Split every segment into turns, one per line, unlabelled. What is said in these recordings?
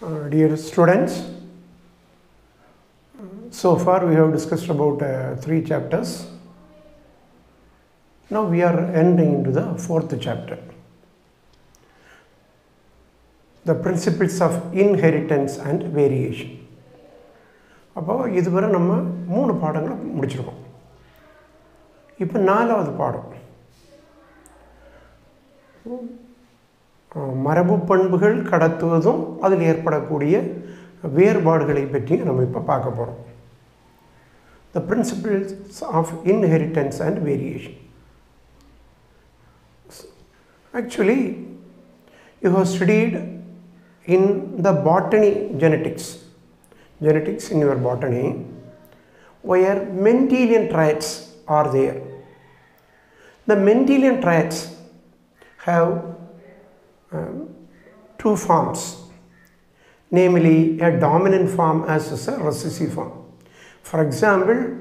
Uh, dear students, so far we have discussed about uh, three chapters. Now we are ending into the fourth chapter. The principles of inheritance and variation. அப்போ இதுவரை நம்ம மூணு பாடங்களை முடிச்சிருக்கோம் இப்போ நாலாவது பாடம் மரபு பண்புகள் கடத்துவதும் அதில் ஏற்படக்கூடிய வேறுபாடுகளை பற்றி நம்ம இப்போ பார்க்க போகிறோம் the principles of inheritance and variation actually you have studied in the botany genetics genetics in your botany where Mendelian traits are there. The Mendelian traits have um, two forms, namely a dominant form as well as a recessive form. For example,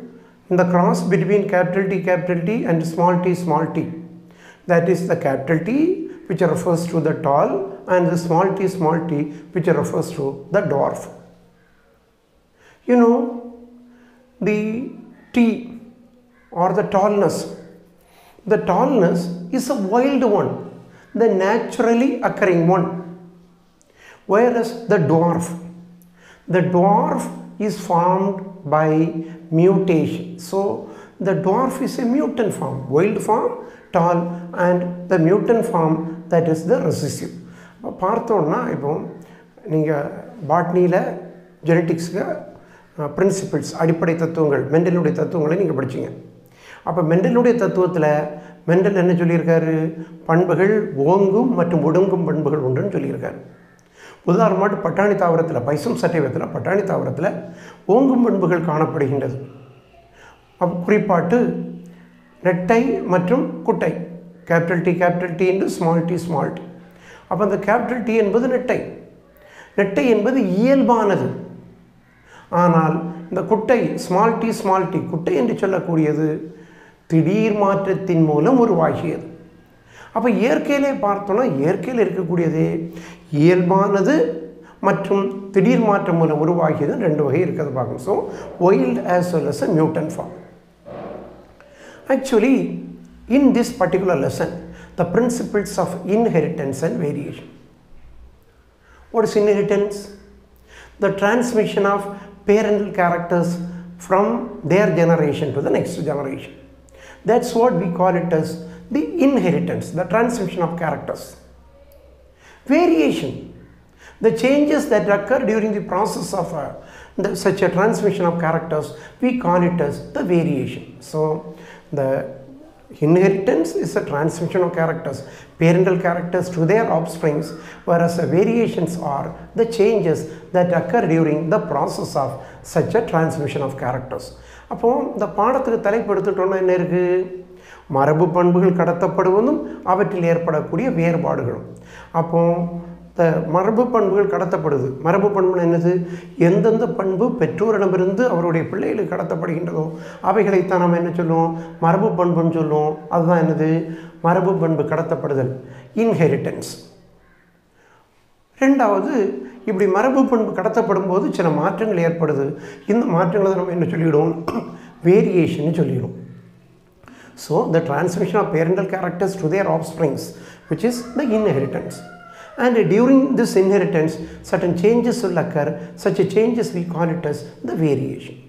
in the cross between capital T, capital T and small t, small t, that is the capital T which refers to the tall and the small t, small t which refers to the dwarf. You know, the T or the tallness, the tallness is a wild one, the naturally occurring one. Whereas the dwarf, the dwarf is formed by mutation. So, the dwarf is a mutant form, wild form, tall, and the mutant form that is the recessive. பார்த்தோன்னா இப்போ நீங்கள் பாட்னியில் ஜெனட்டிக்ஸுக்கு principles அடிப்படை தத்துவங்கள் மெண்டலுடைய தத்துவங்களை நீங்கள் படிச்சிங்க அப்போ மெண்டலுடைய தத்துவத்தில் mental என்ன சொல்லியிருக்காரு? பண்புகள் ஓங்கும் மற்றும் ஒடுங்கும் பண்புகள் உண்டுன்னு சொல்லியிருக்காரு. உதாரணமாட்டு பட்டாணி தாவரத்தில் பைசம் சட்டைவத்தில் பட்டாணி தாவரத்தில் ஓங்கும் பண்புகள் காணப்படுகின்றது. அப்போ குறிப்பாட்டு ரெட்டை மற்றும் குட்டை. கேபிட்டல் டி கேபிட்டல் டி என்று ஸ்மால் டி ஸ்மால் டி அப்போ அந்த கேபிட்டல் டி என்பது நெட்டை நெட்டை என்பது இயல்பானது. ஆனால் இந்த குட்டை ஸ்மால் டி ஸ்மால் டி குட்டை என்று சொல்லக்கூடியது திடீர் மாற்றத்தின் மூலம் உருவாகியது. அப்போ இயற்கையிலே பார்த்தோன்னா இயற்கையில் இருக்கக்கூடியது இயல்பானது மற்றும் திடீர் மாற்றம் மூலம் உருவாகியது ரெண்டு வகை இருக்கிறது பார்க்கணும். So wild as well as a mutant form actually in this particular lesson the principles of inheritance and variation what is inheritance the transmission of parental characters from their generation to the next generation. That's what we call it as the inheritance, the transmission of characters. Variation, the changes that occur during the process of uh, the, such a transmission of characters, we call it as the variation. So, the inheritance is a transmission of characters, parental characters to their offsprings, whereas the variations are the changes that occur during the process of such a transmission of characters. அப்போ இந்த பாடத்துக்கு தலைப்படுத்திட்டோம்னா என்ன இருக்குது மரபு பண்புகள் கடத்தப்படுவதும் அவற்றில் ஏற்படக்கூடிய வேறுபாடுகளும். அப்போ இந்த மரபு பண்புகள் கடத்தப்படுது. மரபு பண்புன்னு என்னது? எந்தெந்த பண்பு பெற்றோரிடமிருந்து அவருடைய பிள்ளைகளுக்கு கடத்தப்படுகின்றதோ அவைகளைத்தான் நம்ம என்ன சொல்லுவோம்? மரபு பண்புன்னு சொல்லுவோம். அதுதான் என்னது? மரபு பண்பு கடத்தப்படுதல். இன்ஹெரிட்டன்ஸ் ரெண்டாவது இப்படி மரபு பண்பு கடத்தப்படும் போது சில மாற்றங்கள் ஏற்படுது. இந்த மாற்றங்களை நம்ம என்ன சொல்லிவிடுவோம் variation சொல்லிவிடும் so the transmission of parental characters to their offsprings which is the inheritance and during this inheritance certain changes will occur such changes we call it the variation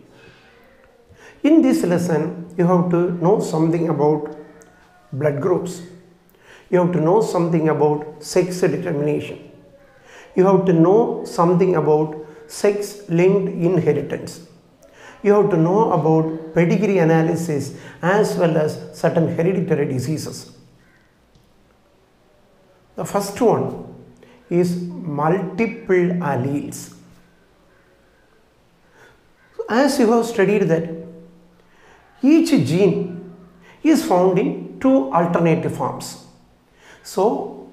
in this lesson you have to know something about blood groups. You have to know something about sex determination. You have to know something about sex linked inheritance you have to know about pedigree analysis as well as certain hereditary diseases the first one is multiple alleles. As you have studied that each gene is found in two alternative forms. So,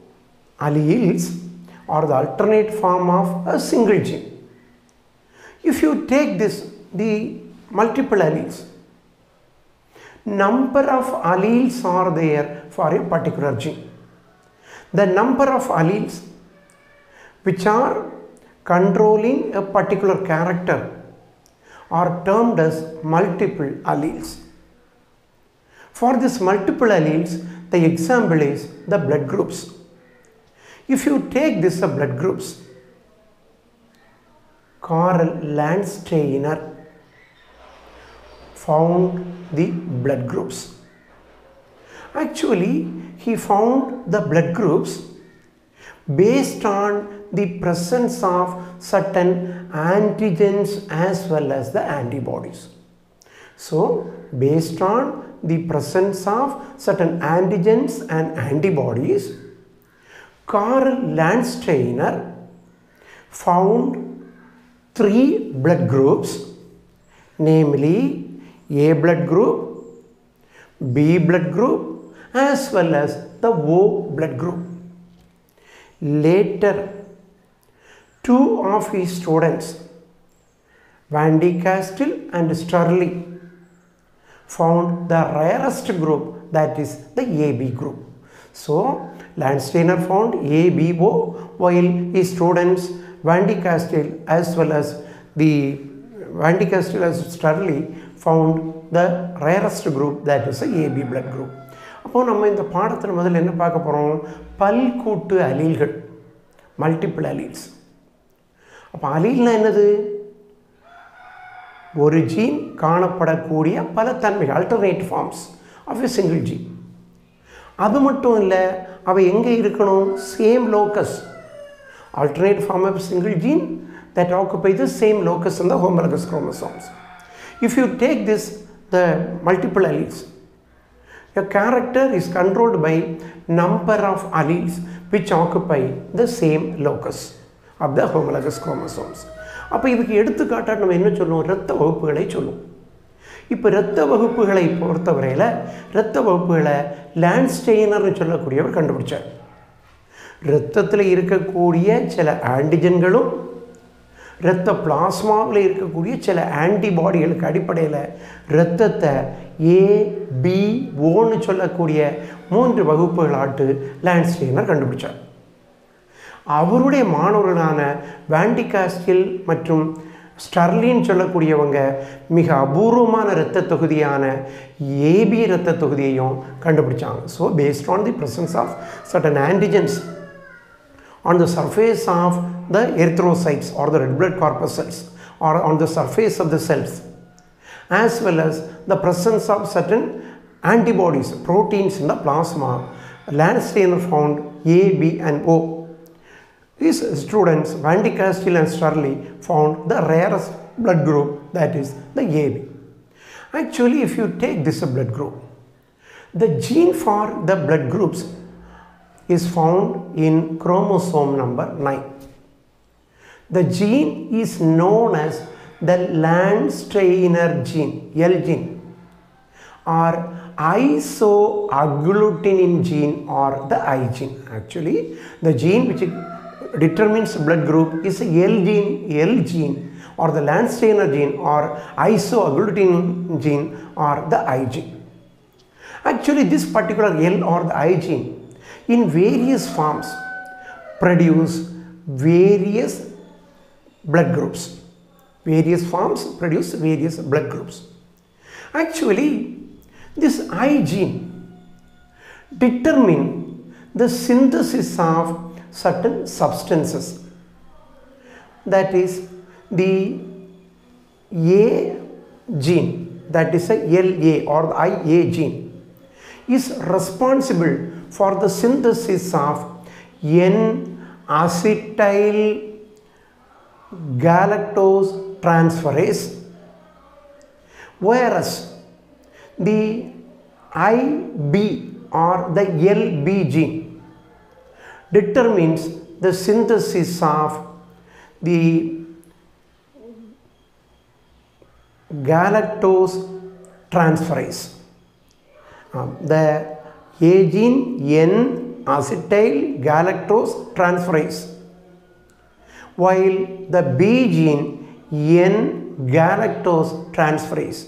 alleles are the alternate form of a single gene. If you take this, the multiple alleles, number of alleles are there for a particular gene. The number of alleles which are controlling a particular character are termed as multiple alleles. For this multiple alleles, the example is the blood groups. If you take this uh, blood groups, Karl Landsteiner found the blood groups. Actually, he found the blood groups based on the presence of certain antigens as well as the antibodies. So, based on the presence of certain antigens and antibodies, Karl Landsteiner found three blood groups, namely A blood group, B blood group, as well as the O blood group. Later, two of his students, Van de Castel and Sterling, found the rarest group that is the AB group. So, Landsteiner found ABO while his students Van de Castel as well as the Van de Castel as Sterling found the rarest group that is the AB blood group. அப்போ நம்ம இந்த பாடத்தில் முதல்ல என்ன பார்க்க போகிறோம் பல்கூட்டு அலீல்கள் multiple alleles அப்போ அலீல்னா என்னது ஒரு ஜீன் காணப்படக்கூடிய பல தன்மைகள் alternate forms of a single gene அது மட்டும் இல்லை அவை எங்கே இருக்கணும் same locus alternate form of single gene that occupy the same locus in the homologous chromosomes. If you take this, the multiple alleles, a character is controlled by number of alleles which occupy the same locus of the homologous chromosomes. அப்போ இதுக்கு எடுத்துக்காட்டாக நம்ம என்ன சொல்லுவோம் இரத்த வகுப்புகளை சொல்லுவோம் இப்போ இரத்த வகுப்புகளை பொறுத்தவரையில் இரத்த வகுப்புகளை லேண்ட்ஸ்டெயினர்னு சொல்லக்கூடியவர் கண்டுபிடிச்சார். இரத்தத்தில் இருக்கக்கூடிய சில ஆன்டிஜன்களும் இரத்த பிளாஸ்மாவில் இருக்கக்கூடிய சில ஆன்டிபாடிகளுக்கு அடிப்படையில் இரத்தத்தை ஏ பி ஓன்னு சொல்லக்கூடிய மூன்று வகுப்புகளாட்டு லேண்ட்ஸ்டெயினர் கண்டுபிடிச்சார். அவருடைய மாணவர்களான வேண்டிகாஸ்டில் மற்றும் ஸ்டர்லின்னு சொல்லக்கூடியவங்க மிக அபூர்வமான இரத்த தொகுதியான ஏபி இரத்த தொகுதியையும் கண்டுபிடிச்சாங்க. So based on the presence of certain antigens on the surface of the erythrocytes or the red blood corpuscles or on the surface of the cells as well as the presence of certain antibodies proteins இந்த the plasma Landsteiner found AB and O His students Van de Castel and Sterling found the rarest blood group that is the AB. Actually if you take this blood group the gene for the blood groups is found in chromosome number 9. The gene is known as the Landsteiner gene, L gene, or isoagglutinin gene or the I gene. Actually, the gene which determines blood group is L gene, L gene, or the Landsteiner gene, or isoagglutinin gene, or the I gene. Actually, this particular L or the I gene in various forms produce various blood groups. Various forms produce various blood groups. Actually, this I gene determine the synthesis of certain substances. That is the A gene, that is a LA or the IA gene is responsible for the synthesis of N-acetyl galactose transferase whereas the IB or the LB gene determines the synthesis of the galactose transferase. Um, the A gene N acetyl galactose transferase while the B gene N galactose transferase.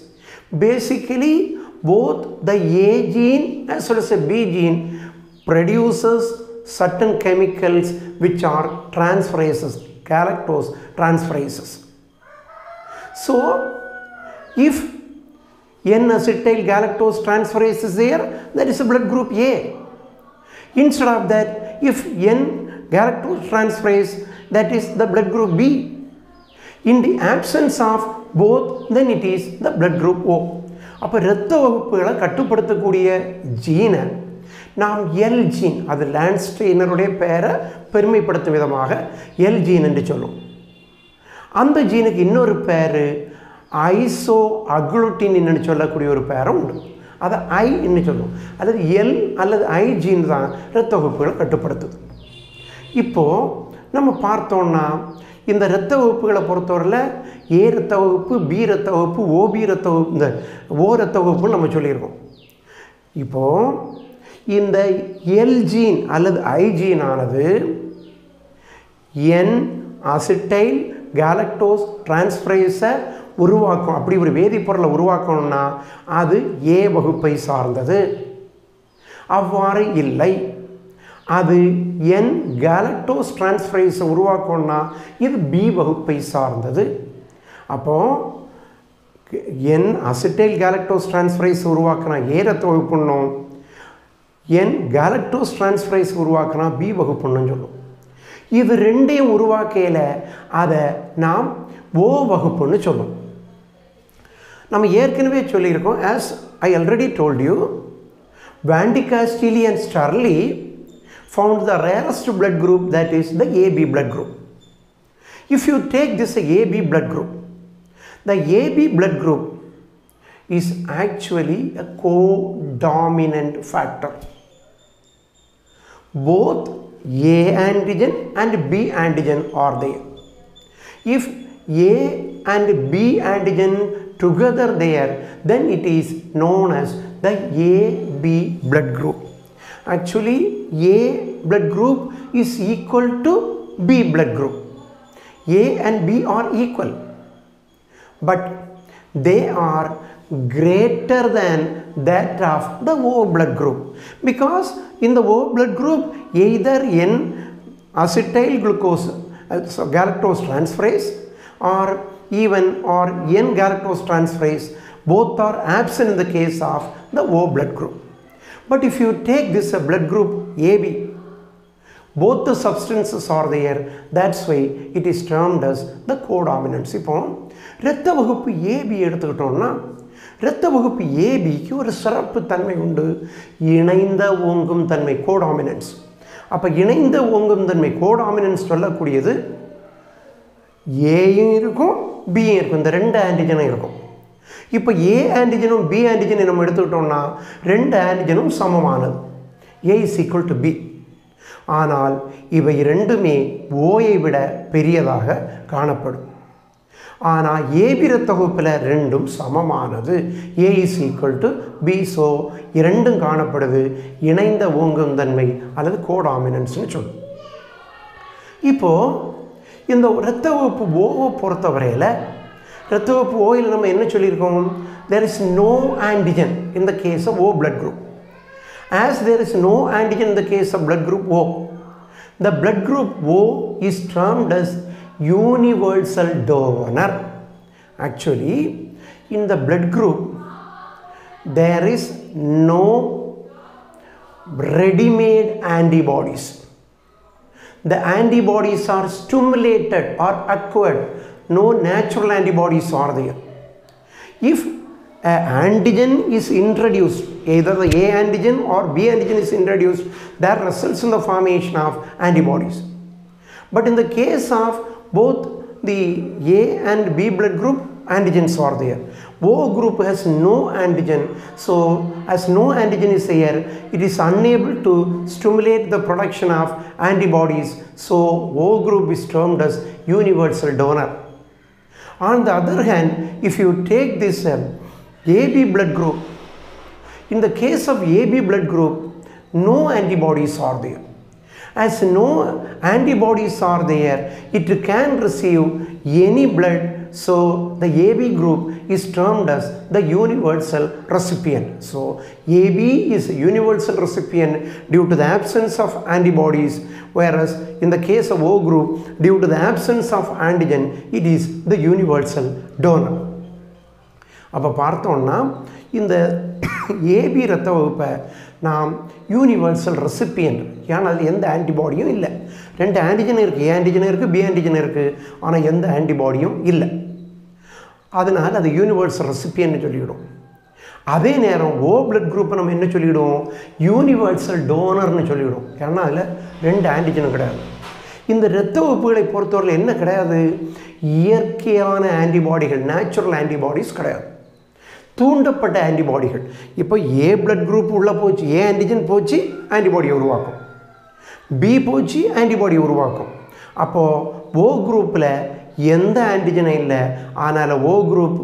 Basically both the A gene as well as the B gene produces certain chemicals which are transferases galactose transferases. So, if N-acetyl galactose transferase is there, that is a blood group A. Instead of that, if N galactose transferase, that is the blood group B. In the absence of both, then it is the blood group O. அப்போ இரத்த வகுப்புகளை கட்டுப்படுத்தக்கூடிய ஜீனை நாம் L gene அது லேண்ட்ஸ்டெய்னருடைய பெயரை பெருமைப்படுத்தும் விதமாக L gene என்று சொல்லும். அந்த ஜீனுக்கு இன்னொரு பேர் ஐசோ அக்ளூட்டின் சொல்லக்கூடிய ஒரு பேரும் உண்டு. அதை ஐ என்று சொல்லும். அல்லது எல் அல்லது ஐ ஜீன் தான் இரத்த வகுப்புகளை கட்டுப்படுத்துது இப்போது நம்ம பார்த்தோன்னா இந்த இரத்த வகுப்புகளை பொறுத்தவரையில் ஏ இரத்த வகுப்பு பி இரத்த வகுப்பு ஓபி இரத்த வகுப்பு இந்த ஓ இரத்த வகுப்புன்னு நம்ம சொல்லியிருக்கோம். இப்போது இந்த எல்ஜீன் அல்லது ஐஜீன் ஆனது என் அசிட்டைல் கேலக்டோஸ் டிரான்ஸ்ஃபரேஸை உருவாக்கும். அப்படி ஒரு வேதிப்பொருளை உருவாக்கணும்னா அது ஏ வகுப்பை சார்ந்தது. அவ்வாறு இல்லை. அது என் கேலக்டோஸ் டிரான்ஸ்ஃபரேஸை உருவாக்கணும்னா இது பி வகுப்பை சார்ந்தது. அப்போது என் அசிட்டைல் கேலக்டோஸ் டிரான்ஸ்ஃபரேஸ் உருவாக்கினா ஏ ரத்த வகுப்புண்ணும் என் கேலக்டோஸ் டிரான்ஸ்ஃபரேஸ் உருவாக்கினா பி வகுப்புன்னு சொல்லும் இது ரெண்டையும் உருவாக்கையில் அதை நாம் ஓ வகுப்புன்னு சொல்லும் நம்ம ஏற்கனவே சொல்லியிருக்கோம் as I already told you Von Decastello and Sturli found the rarest blood group that is the AB blood group. If you take this AB blood group, the AB blood group is actually a co-dominant factor. Both A antigen and B antigen are there. If A and B antigen together there, then it is known as the AB blood group. Actually, A blood group is equal to B blood group. A and B are equal, but they are greater than that of the O blood group because in the O blood group either N acetyl glucose uh, so galactose transferase or even or N galactose transferase both are absent in the case of the O blood group. But if you take this uh, blood group AB, both the substances are there. That's why it is termed as the codominance. இப்போ இரத்த வகுப்பு AB எடுத்துக்கிட்டோம்னா இரத்த வகுப்பு ஏபிக்கு ஒரு சிறப்பு தன்மை உண்டு. இணைந்த ஓங்கும் தன்மை கோடாமினன்ஸ் அப்போ இணைந்த ஓங்கும் தன்மை கோடாமினன்ஸ் சொல்லக்கூடியது ஏயும் இருக்கும் பியும் இருக்கும். இந்த ரெண்டு ஆன்டிஜனும் இருக்கும். இப்போ ஏ ஆன்டிஜனும் பி ஆன்டிஜனை நம்ம எடுத்துக்கிட்டோம்னா ரெண்டு ஆன்டிஜனும் சமமானது. A is equal to B ஆனால் இவை ரெண்டுமே ஓயை விட பெரியதாக காணப்படும். ஆனால் ஏபிர தொகுப்பில் ரெண்டும் சமமானது. A is equal to B so இரண்டும் காணப்படுது. இணைந்த ஓங்கும் தன்மை அல்லது கோடாமினன்ஸ்னு சொல்லும் இப்போது இந்த இரத்த வகுப்பு ஓவை பொறுத்தவரையில் இரத்த வகுப்பு ஓயில் நம்ம என்ன சொல்லியிருக்கோம்? தேர் இஸ் நோ ஆன்டிஜன் இந்த case of O blood group as there is no antigen in the case of blood group O the blood group O is termed as universal donor. Actually in the blood group there is no ready made antibodies. The antibodies are stimulated or acquired. No natural antibodies are there. If an antigen is introduced either the a antigen or b antigen is introduced that results in the formation of antibodies. But in the case of both the a and b blood group antigens are there. O group has no antigen. So as no antigen is there it is unable to stimulate the production of antibodies. So o group is termed as universal donor. On the other hand if you take this um, ab blood group in the case of ab blood group no antibodies are there as no antibodies are there it can receive any blood so the AB group is termed as the universal recipient. So AB is a universal recipient due to the absence of antibodies, whereas in the case of O group, due to the absence of antigen, it is the universal donor. அப்போ பார்த்தோன்னா இந்த AB ரத்த வகுப்பை நாம் universal ரெசிப்பியன்ட் ஏன்னா அது எந்த ஆன்டிபாடியும் இல்லை. ரெண்டு ஆன்டிஜன் இருக்குது ஏ ஆன்டிஜன் இருக்குது பி ஆன்டிஜன் இருக்குது ஆனால் எந்த ஆன்டிபாடியும் இல்லை. அதனால் அது யூனிவர்சல் ரெசிப்பியன்னு சொல்லிவிடும். அதே நேரம் ஓ பிளட் குரூப்பை நம்ம என்ன சொல்லிவிடுவோம் யூனிவர்சல் டோனர்னு சொல்லிவிடும். ஏன்னா அதில் ரெண்டு ஆன்டிஜனும் கிடையாது. இந்த இரத்த உப்புகளை பொறுத்தவரையில் என்ன கிடையாது? இயற்கையான ஆன்டிபாடிகள் நேச்சுரல் ஆன்டிபாடிஸ் கிடையாது. தூண்டப்பட்ட ஆன்டிபாடிகள் இப்போ ஏ பிளட் குரூப் உள்ளே போச்சு ஏ ஆன்டிஜன் போச்சு ஆன்டிபாடியை உருவாக்கும். பி போச்சு ஆன்டிபாடி உருவாக்கும். அப்போது ஓ குரூப்பில் எந்த ஆன்டிஜனும் இல்லை ஆனால் ஓ குரூப்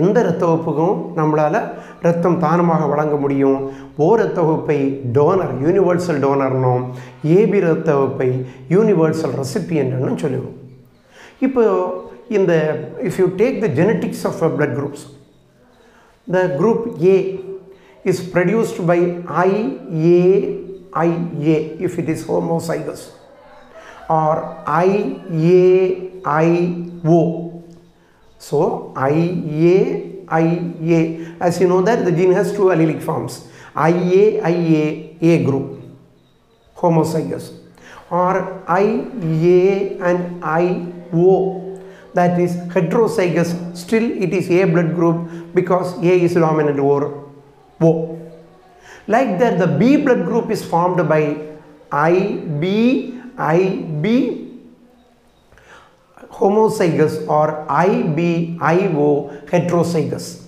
எந்த இரத்த வகுப்புக்கும் நம்மளால் ரத்தம் தானமாக வழங்க முடியும்? ஓ இரத்த வகுப்பை டோனர் யூனிவர்சல் டோனர்னும் ஏபி இரத்த வகுப்பை யூனிவர்சல் ரெசிபியன்ட்னு சொல்லுவோம் இப்போ இந்த if you take the genetics of blood groups the group A is produced by IAIA if it is homozygous or IAIO. So IAIA, as you know that the gene has two allelic forms, IAIA A group, homozygous, or IA and IO that is heterozygous still it is A blood group because A is dominant over O. Like that the B blood group is formed by IB, IB homozygous or IBIO heterozygous.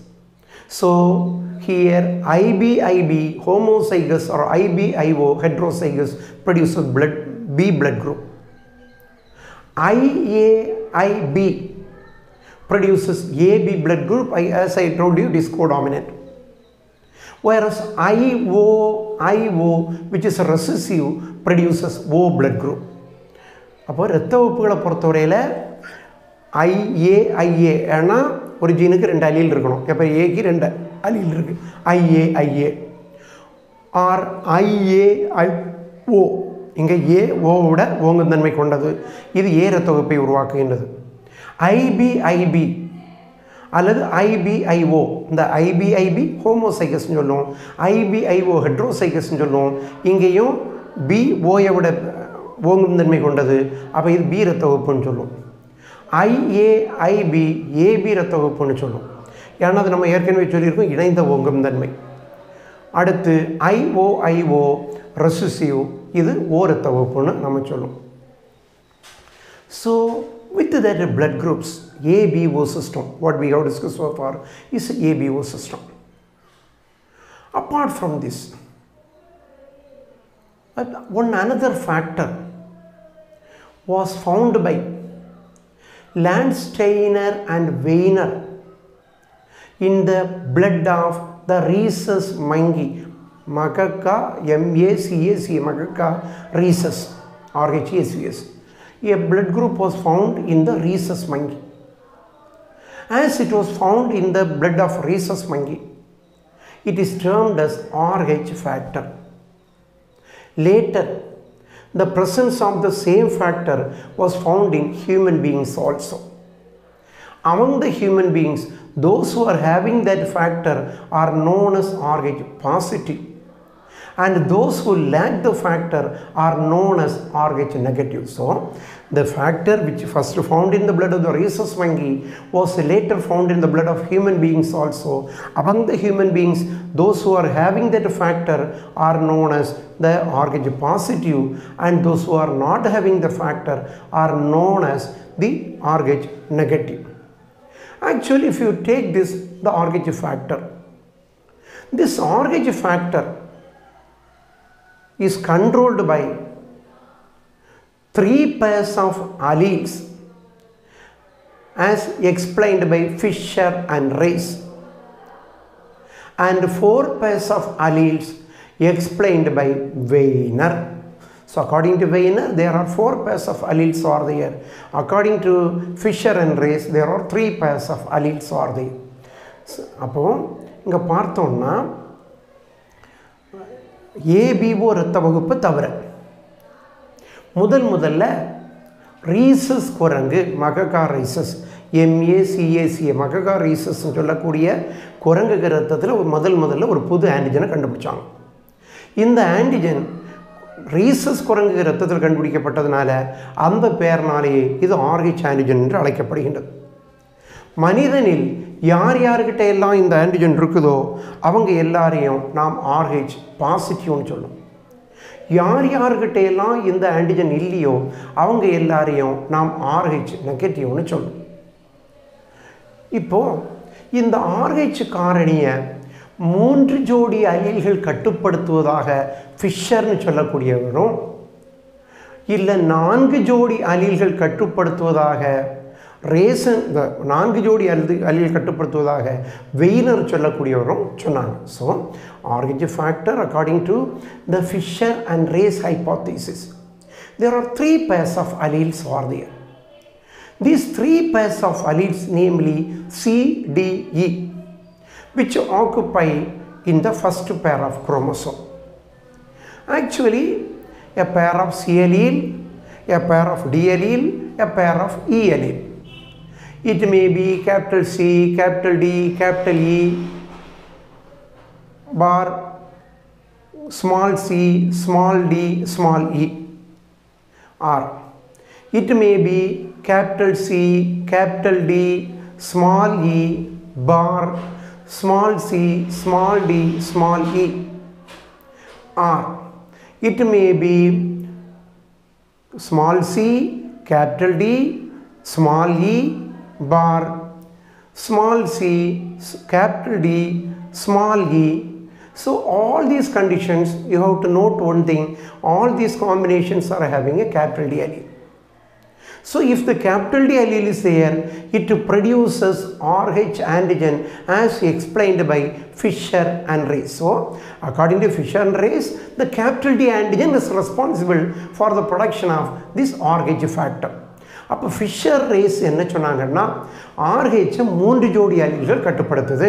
So here IB, IB homozygous or IB, IO heterozygous produces blood B blood group. IAIB produces AB blood group, as I told you, it is codominant. Whereas IO, IO, which is recessive, produces O blood group. அப்போ ரத்த உப்புகளை பொறுத்தவரையில் IA IA ஏன்னா ஒரு ஜீனுக்கு ரெண்டு அலியில் இருக்கணும் எப்போ ஏக்கு ரெண்டு அலியில் இருக்குது IA IA or IA I O இங்கே ஏ ஓவோட ஓங்குந்தன்மை கொண்டது. இது ஏ தொகுப்பை உருவாக்குகின்றது. ஐபிஐபி அல்லது ஐபிஐஓ இந்த ஐபிஐபி ஹோமோசைகஸ்ன்னு சொல்லுவோம். ஐபிஐஓ ஹெட்ரோசைகஸ்ன்னு சொல்லுவோம். இங்கேயும் பி ஓயை விட ஓங்கும் தன்மை கொண்டது. அப்போ இது பி ரத்த வகுப்புன்னு சொல்லுவோம் ஐஏஐபி ஏபி ரத்த வகுப்புன்னு சொல்லுவோம். ஏன்னா அது நம்ம ஏற்கனவே சொல்லியிருக்கோம் இணைந்த ஓங்கும் தன்மை அடுத்து ஐஓஐஓ ரெசிசிவ் இது ஓரத்த வகுப்புன்னு நம்ம with that blood groups ABO system what we have discussed so far is ABO system. Apart from this one another factor was found by Landsteiner and Wiener in the blood of the rhesus monkey Macaca M-A-C-A-C Macaca rhesus R-H-E-S-U-S a blood group was found in the rhesus monkey. As it was found in the blood of rhesus monkey, it is termed as RH factor. Later, the presence of the same factor was found in human beings also. Among the human beings, those who are having that factor are known as RH positive and those who lack the factor are known as RH negative. So, the factor which first found in the blood of the rhesus monkey was later found in the blood of human beings also. Among the human beings, those who are having that factor are known as the RH positive and those who are not having the factor are known as the RH negative. Actually, if you take this, the RH factor, this RH factor is controlled by three pairs of alleles as explained by Fisher and Race and four pairs of alleles explained by Wiener. So according to Wiener, there are four pairs of alleles are there. According to Fisher and Race, there are three pairs of alleles are there. அப்போ இங்கே பார்த்தோம்னா ABO இரத்த வகுப்பு தவிர முதல் முதல்ல rhesus குரங்கு மககா rises MA சிஏசிஏ மககா ரீசஸ்ன்னு சொல்லக்கூடிய குரங்கு ரத்தத்தில் முதல் முதல்ல ஒரு புது ஆன்டிஜனை கண்டுபிடிச்சாங்க. இந்த ஆன்டிஜன் ரீசஸ் குரங்கு ரத்தத்தில் கண்டுபிடிக்கப்பட்டதுனால அந்த பெயர்னாலேயே இது ஆர்ஹெச் ஆன்டிஜன் என்று அழைக்கப்படுகின்றது. மனிதனில் யார் யார்கிட்ட எல்லாம் இந்த ஆன்டிஜன் இருக்குதோ அவங்க எல்லாரையும் நாம் ஆர்ஹெச் பாசிட்டிவ்னு சொல்லும். யார் யார்கிட்ட எல்லாம் இந்த ஆன்டிஜன் இல்லையோ அவங்க எல்லாரையும் நாம் ஆர்ஹெச் நெகட்டிவ்னு சொல்லும். இப்போ இந்த ஆர்ஹெச் காரணியை மூன்று ஜோடி அலில்கள் கட்டுப்படுத்துவதாக ஃபிஷர்னு சொல்லக்கூடியவரும் இல்லை நான்கு ஜோடி அலில்கள் கட்டுப்படுத்துவதாக ரேசன் இந்த நான்கு ஜோடி அல்லது அலியில் கட்டுப்படுத்துவதாக வெயினர் சொல்லக்கூடியவரும் சொன்னாங்க so ஆர்கிஜ் factor according to the Fisher and Race hypothesis there are three pairs of alleles or their these three pairs of alleles namely CDE which occupy in the first pair of chromosome. Actually, a pair of C allele, a pair of D allele, a pair of E allele. It may be capital C, capital D, capital E, bar small c, small d, small e. Or it may be capital C, capital D, small e, bar small c, small d, small e. Or it may be small c, capital D, small e, bar, small c, capital D, small e. So all these conditions, you have to note one thing, all these combinations are having a capital D allele. So if the capital D allele is there, it produces RH antigen as explained by Fisher and Race. So according to Fisher and Race, the capital D antigen is responsible for the production of this RH factor. அப்போ Fisher Race என்ன சொன்னாங்கன்னா ஆர்ஹெச்சை மூன்று ஜோடி அலில்கள் கட்டுப்படுத்துது.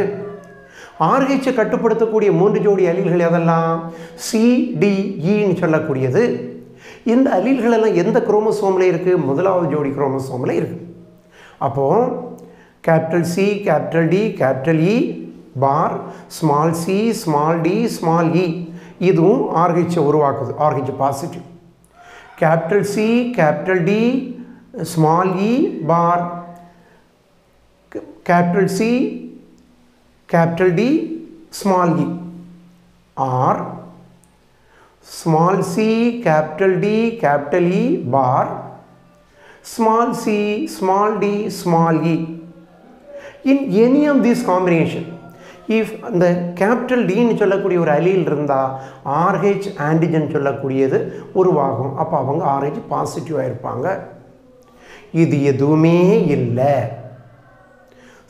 ஆர்ஹெச்சை கட்டுப்படுத்தக்கூடிய மூன்று ஜோடி அலில்கள் எதெல்லாம்? சிடிஇன்னு e சொல்லக்கூடியது. இந்த அலீல்கள் எல்லாம் எந்த குரோமோசோமில் இருக்குது முதலாவது ஜோடி குரோமோசோமில் இருக்குது அப்போது capital C capital D capital E bar small c small d small e இதுவும் ஆர்ஹெச்சை உருவாக்குது. Rh positive capital C capital D small e bar capital C capital D small e. Or small c capital D capital E bar. Small c small d small e. In any of these combination if அந்த capital டின்னு சொல்லக்கூடிய ஒரு அலியில் இருந்தால் Rh antigen சொல்லக்கூடியது உருவாகும். அப்போ அவங்க Rh பாசிட்டிவாக இருப்பாங்க. இது எதுவுமே இல்லை.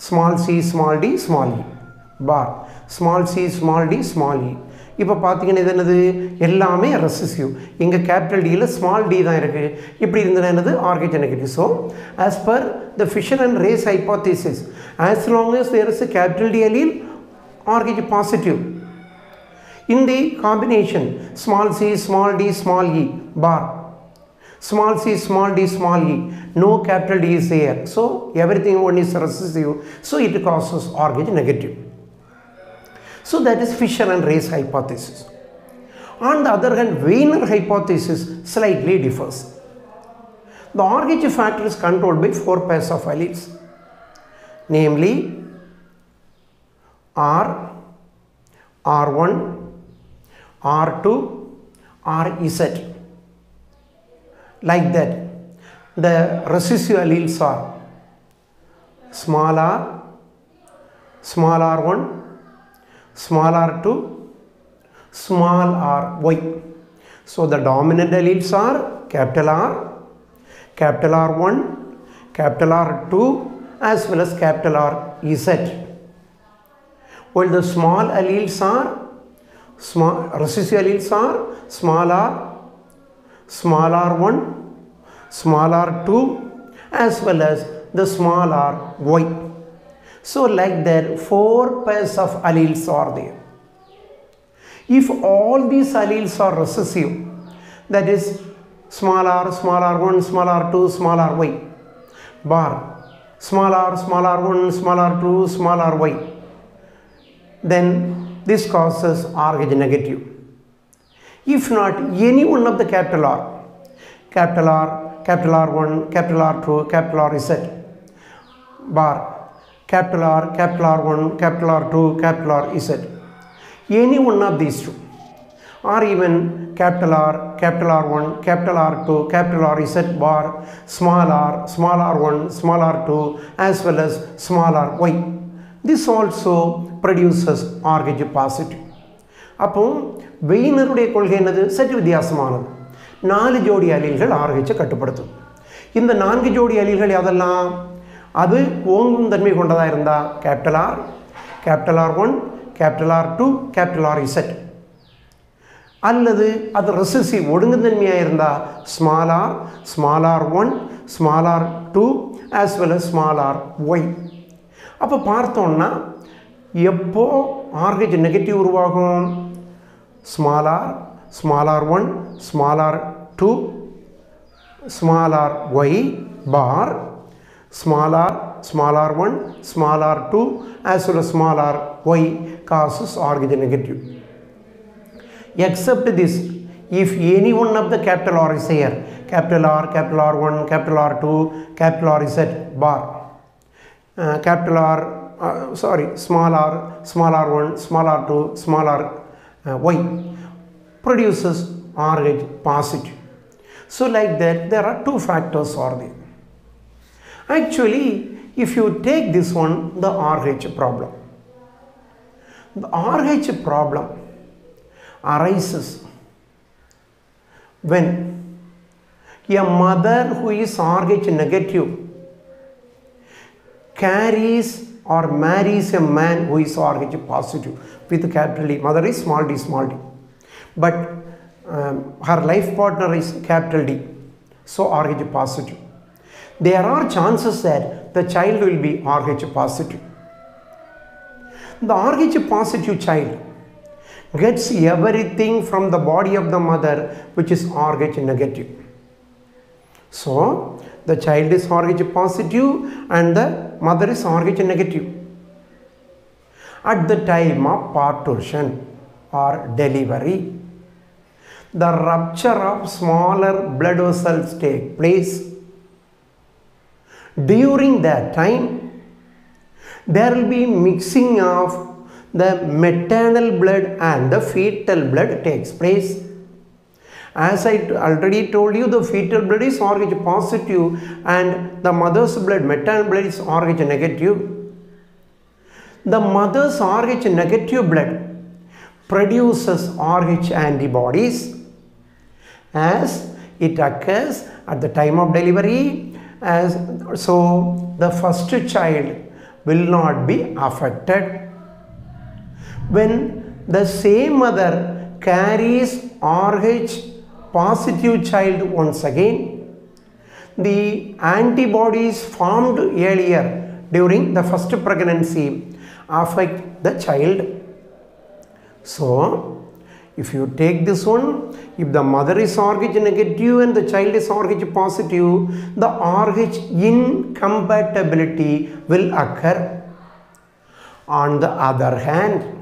Small c small d small e bar small c small d small e இப்போ பார்த்தீங்கன்னா இது என்னது? எல்லாமே ரெசிசிவ் இங்கே கேபிட்டல் டியில் ஸ்மால் டி தான் இருக்குது இப்படி இருந்தது என்னது? ஆர்கேஜ் negative so as per the Fisher and Race hypothesis as long as there is a capital D allele ஆர்கேஜ் positive in the combination small c small d small e bar. Small c small d small e no capital D is there so everything one is recessive so it causes RH negative so that is Fisher and Race hypothesis. On the other hand, Wiener hypothesis slightly differs. The RH factor is controlled by four pairs of alleles, namely R, R1, R2, RZ. Like that, the recessive alleles are small r, small r1, small r2, small ry. So the dominant alleles are capital R, capital R1, capital R2 as well as capital RZ. While the small alleles are small recessive alleles are small r, small r1, small r2 as well as the small r y. So like that four pairs of alleles are there. If all these alleles are recessive, that is small r, small r1, small r2, small ry, bar small r, small r1, small r2, small ry, then this causes R RH negative. If not any one of the capital R, capital R, capital R1, capital R2, capital RZ, bar, capital R, capital R1, capital R2, capital RZ, any one of these two, or even capital R, capital R1, capital R2, capital RZ bar, small r, small r1, small r2, as well as small ry. This also produces RH positive. அப்போ வெயினருடைய கொள்கை என்னது? சற்று வித்தியாசமானது. நாலு ஜோடி அலில்கள் ஆர்ஹெச்சை கட்டுப்படுத்தும். இந்த நான்கு ஜோடி அலில்கள் அதெல்லாம் அது ஓங்கும் தன்மை கொண்டதாக இருந்தால் capital R capital R one capital R two capital R Z. அல்லது அது ரெசசிவ் ஒடுங்குதன்மையாக இருந்தால் small R small R one small R two as well as small R Y. அப்போ பார்த்தோன்னா எப்போ ஆர்ஹெச் நெகட்டிவ் உருவாகும்? small r small r1 small r2 small r y bar small r small r1 small r2 as well as small r y causes r origin negative except this if any one of the capital r is here capital r capital r1 capital r2 capital r is at bar uh, capital r uh, sorry small r small r1 small r2 small r uh, y produces RH positive. So like that there are two factors are there. Actually if you take this one the RH problem. The RH problem arises when a mother who is RH negative carries or marries a man who is RH positive with capital D. Mother is small d, small d. But um, her life partner is capital D. So RH positive. There are chances that the child will be RH positive. The RH positive child gets everything from the body of the mother which is RH negative. So, the child is RH positive and the mother is RH negative. At the time of parturition or delivery, the rupture of smaller blood vessels take place. During that time, there will be mixing of the maternal blood and the fetal blood takes place. As I already told you, the fetal blood is RH positive and the mother's blood, maternal blood is RH negative. The mother's RH negative blood produces RH antibodies as it occurs at the time of delivery as so the first child will not be affected when the same mother carries RH positive child once again, the antibodies formed earlier during the first pregnancy affect the child. So, if you take this one, if the mother is RH negative and the child is RH positive, the RH incompatibility will occur. On the other hand,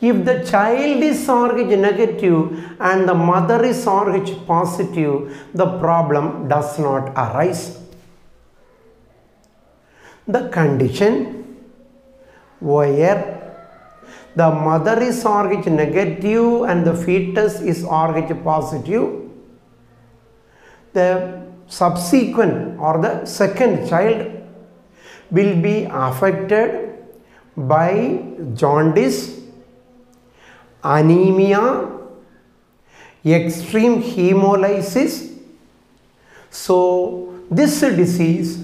if the child is RH negative and the mother is RH positive, the problem does not arise. The condition where the mother is RH negative and the fetus is RH positive, the subsequent or the second child will be affected by jaundice anemia, extreme hemolysis. So, this disease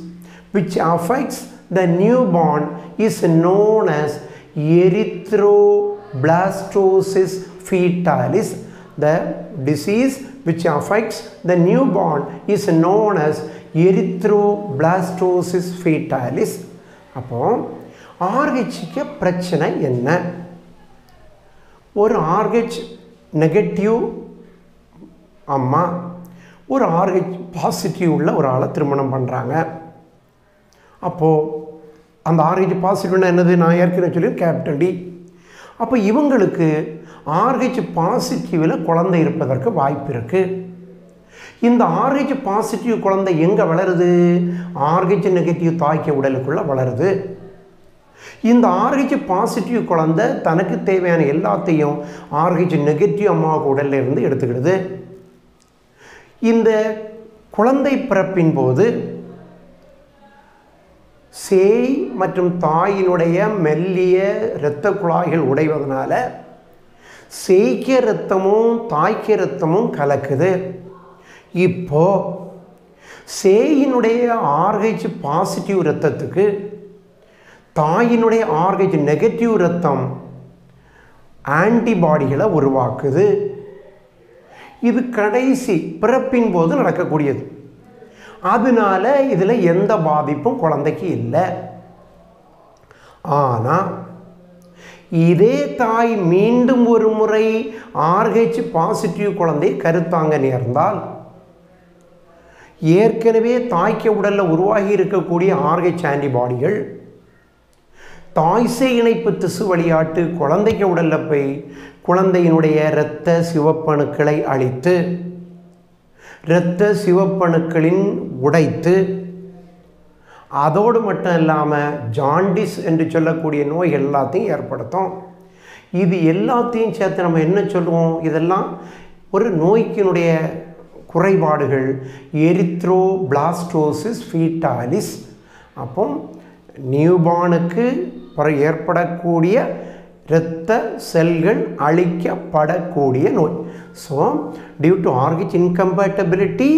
which affects the newborn is known as erythroblastosis fetalis. the disease which affects the newborn is known as erythroblastosis fetalis அப்போ ஆர்ஹெச்சுக்கு பிரச்சனை என்ன ஒரு Rh negative அம்மா ஒரு Rh positive உள்ள ஒரு ஆளை திருமணம் பண்ணுறாங்க அப்போது அந்த ஆர்ஹெச் பாசிட்டிவ்னா என்னது? நான் ஏற்கனவே சொல்லி கேபிட்டல் டி அப்போ இவங்களுக்கு ஆர்ஹெச் பாசிட்டிவில் குழந்தை இருப்பதற்கு வாய்ப்பு இருக்குது இந்த ஆர்ஹெச் பாசிட்டிவ் குழந்தை எங்கே வளருது? ஆர்ஹெச் நெகட்டிவ் தாய்க்க உடலுக்குள்ளே வளருது. இந்த ஆர்ஹெச் பாசிட்டிவ் குழந்தை தனக்கு தேவையான எல்லாத்தையும் ஆர்ஹெச் நெகட்டிவ் அம்மாவுக்கு உடல்ல இருந்து எடுத்துக்கிடுது. இந்த குழந்தை பிறப்பின் போது சேய் மற்றும் தாயினுடைய மெல்லிய இரத்த குழாய்கள் உடைவதனால சேய்க்க இரத்தமும் தாய்க்க இரத்தமும் கலக்குது. இப்போ சேயினுடைய ஆர்ஹெச் பாசிட்டிவ் இரத்தத்துக்கு தாயினுடைய ஆர்ஹெச் நெகட்டிவ் ரத்தம் ஆன்டிபாடிகளை உருவாக்குது. இது கடைசி பிறப்பின் போது நடக்கக்கூடியது. அதனால இதில் எந்த பாதிப்பும் குழந்தைக்கு இல்லை. ஆனால் இதே தாய் மீண்டும் ஒரு முறை ஆர்ஹெச் பாசிட்டிவ் குழந்தை கருத்தாங்க நேர்ந்தால் ஏற்கனவே தாய்க்கு உடலில் உருவாகி இருக்கக்கூடிய ஆர்ஹெச் ஆன்டிபாடிகள் தாய்சை இணைப்பு திசு வழியாட்டு குழந்தைக்கு உடல்ல போய் குழந்தையினுடைய இரத்த சிவப்பணுக்களை அழித்து இரத்த சிவப்பணுக்களின் உடைத்து அதோடு மட்டும் இல்லாமல் ஜாண்டிஸ் என்று சொல்லக்கூடிய நோய் எல்லாத்தையும் ஏற்படுத்தும். இது எல்லாத்தையும் சேர்த்து நம்ம என்ன சொல்லுவோம்? இதெல்லாம் ஒரு நோய்க்கினுடைய குறைபாடுகள் எரித்ரோ பிளாஸ்டோசிஸ் ஃபீட்டாலிஸ் அப்போ நியூபானுக்கு ஏற்படக்கூடிய இரத்த செல்கள் அழிக்கப்படக்கூடிய நோய். So due to ஆர்கிச் incompatibility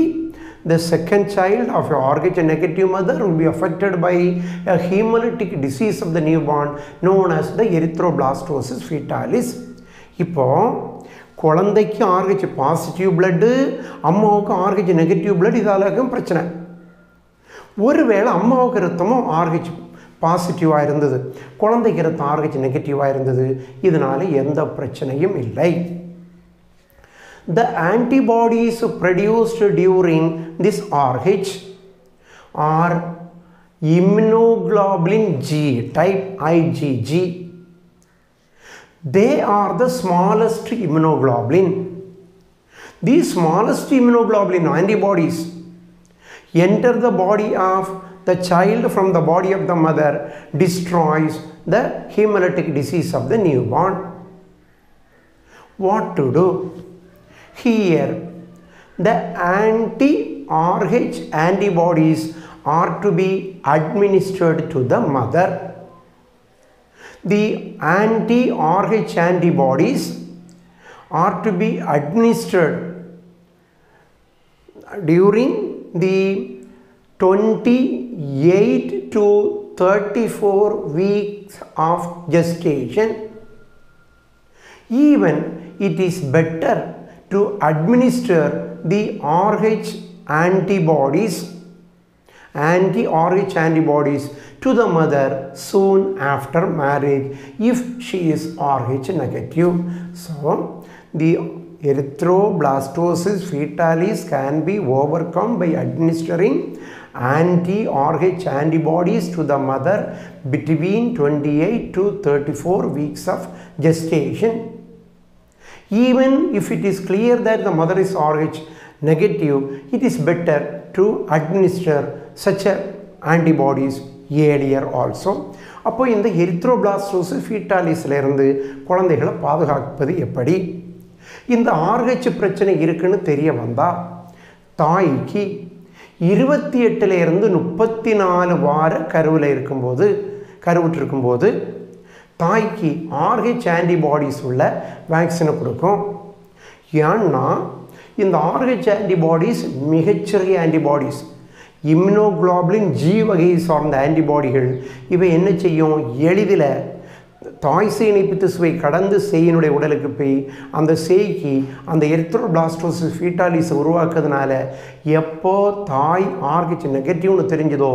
the second child of a RH negative mother will be affected by a hemolytic disease of the newborn known as the erythroblastosis fetalis. இப்போ குழந்தைக்கு ஆர்ஹெச் பாசிட்டிவ் பிளட்டு அம்மாவுக்கு Rh negative blood இதாலும் பிரச்சனை. ஒருவேளை அம்மாவுக்கு ரத்தமும் Rh பாசிட்டிவாக இருந்தது குழந்தைக்கு ரத்த ஆர்ஹெச் நெகட்டிவாக இருந்தது இதனால் எந்த பிரச்சனையும் இல்லை the antibodies produced during this Rh are immunoglobulin G type IgG they are the smallest immunoglobulin. These smallest immunoglobulin antibodies enter the body of the child from the body of the mother, destroys the hemolytic disease of the newborn. What to do? Here, the anti-RH antibodies are to be administered to the mother. The anti-RH antibodies are to be administered during the 28 to 34 weeks of gestation. Even it is better to administer the RH antibodies, anti-RH antibodies to the mother soon after marriage if she is RH negative. So, the erythroblastosis fetalis can be overcome by administering anti-RH antibodies to the mother between 28 to 34 weeks of gestation even if it is clear that the mother is RH negative, it is better to administer such a antibodies earlier also. அப்போ இந்த erythroblastosis ஃபீட்டாலிஸ்லேருந்து குழந்தைகளை பாதுகாப்பது எப்படி இந்த Rh பிரச்சனை இருக்குன்னு தெரிய வந்தால் தாய்க்கு இருபத்தி எட்டுலேருந்து முப்பத்தி நாலு வார கருவில் இருக்கும்போது கருவுற்றிருக்கும்போது தாய்க்கு ஆர்ஹெச் ஆன்டிபாடிஸ் உள்ள வேக்சினை கொடுக்கும். ஏன்னா இந்த ஆர்ஹெச் ஆன்டிபாடிஸ் மிகச்சிறிய ஆன்டிபாடிஸ் இம்யூனோகுளோபுலின் ஜி வகையை சார்ந்த ஆன்டிபாடிகள் இவை என்ன செய்யும்? எளிதில் தாய் சேய் இணைப்பு திசுவை கடந்து சேயினுடைய உடலுக்கு போய் அந்த சேய்க்கு அந்த எர்த்ரோபிளாஸ்டோசிஸ் ஃபீட்டாலிஸை உருவாக்குறதுனால எப்போ தாய் ஆர்ஹெச் நெகட்டிவ்னு தெரிஞ்சதோ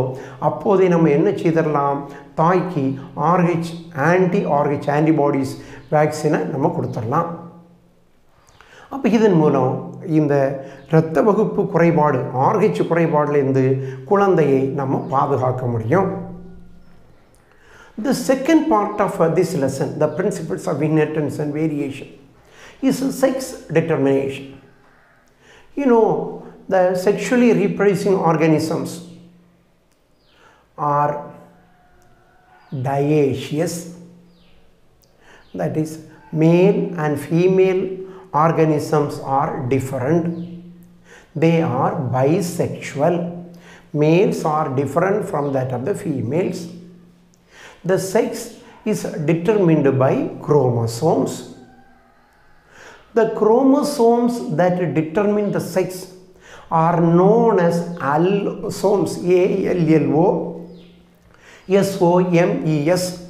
அப்போதே நம்ம என்ன செய்திடலாம்? தாய்க்கு ஆர்ஹெச் ஆன்டி ஆர்ஹெச் ஆன்டிபாடிஸ் வேக்சினை நம்ம கொடுத்துடலாம். அப்போ இதன் மூலம் இந்த இரத்த வகுப்பு குறைபாடு ஆர்ஹெச் குறைபாடுலேருந்து குழந்தையை நம்ம பாதுகாக்க முடியும். The second part of uh, this lesson, the principles of inheritance and variation, is sex determination. You know, the sexually reproducing organisms are dioecious, that is, male and female organisms are different. They are bisexual. Males are different from that of the females. The sex is determined by chromosomes. The chromosomes that determine the sex are known as allosomes, A-L-L-O, S-O-M-E-S.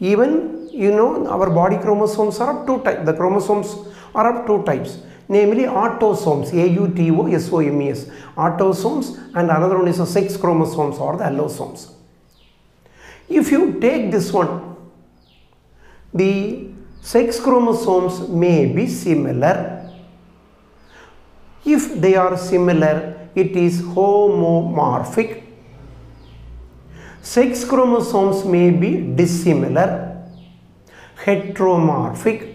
Even, you know, our body chromosomes are of two types. The chromosomes are of two types, namely autosomes, A-U-T-O-S-O-M-E-S. Autosomes and another one is the sex chromosomes or the allosomes. If you take this one, the sex chromosomes may be similar. If they are similar, it is homomorphic. Sex chromosomes may be dissimilar, heteromorphic.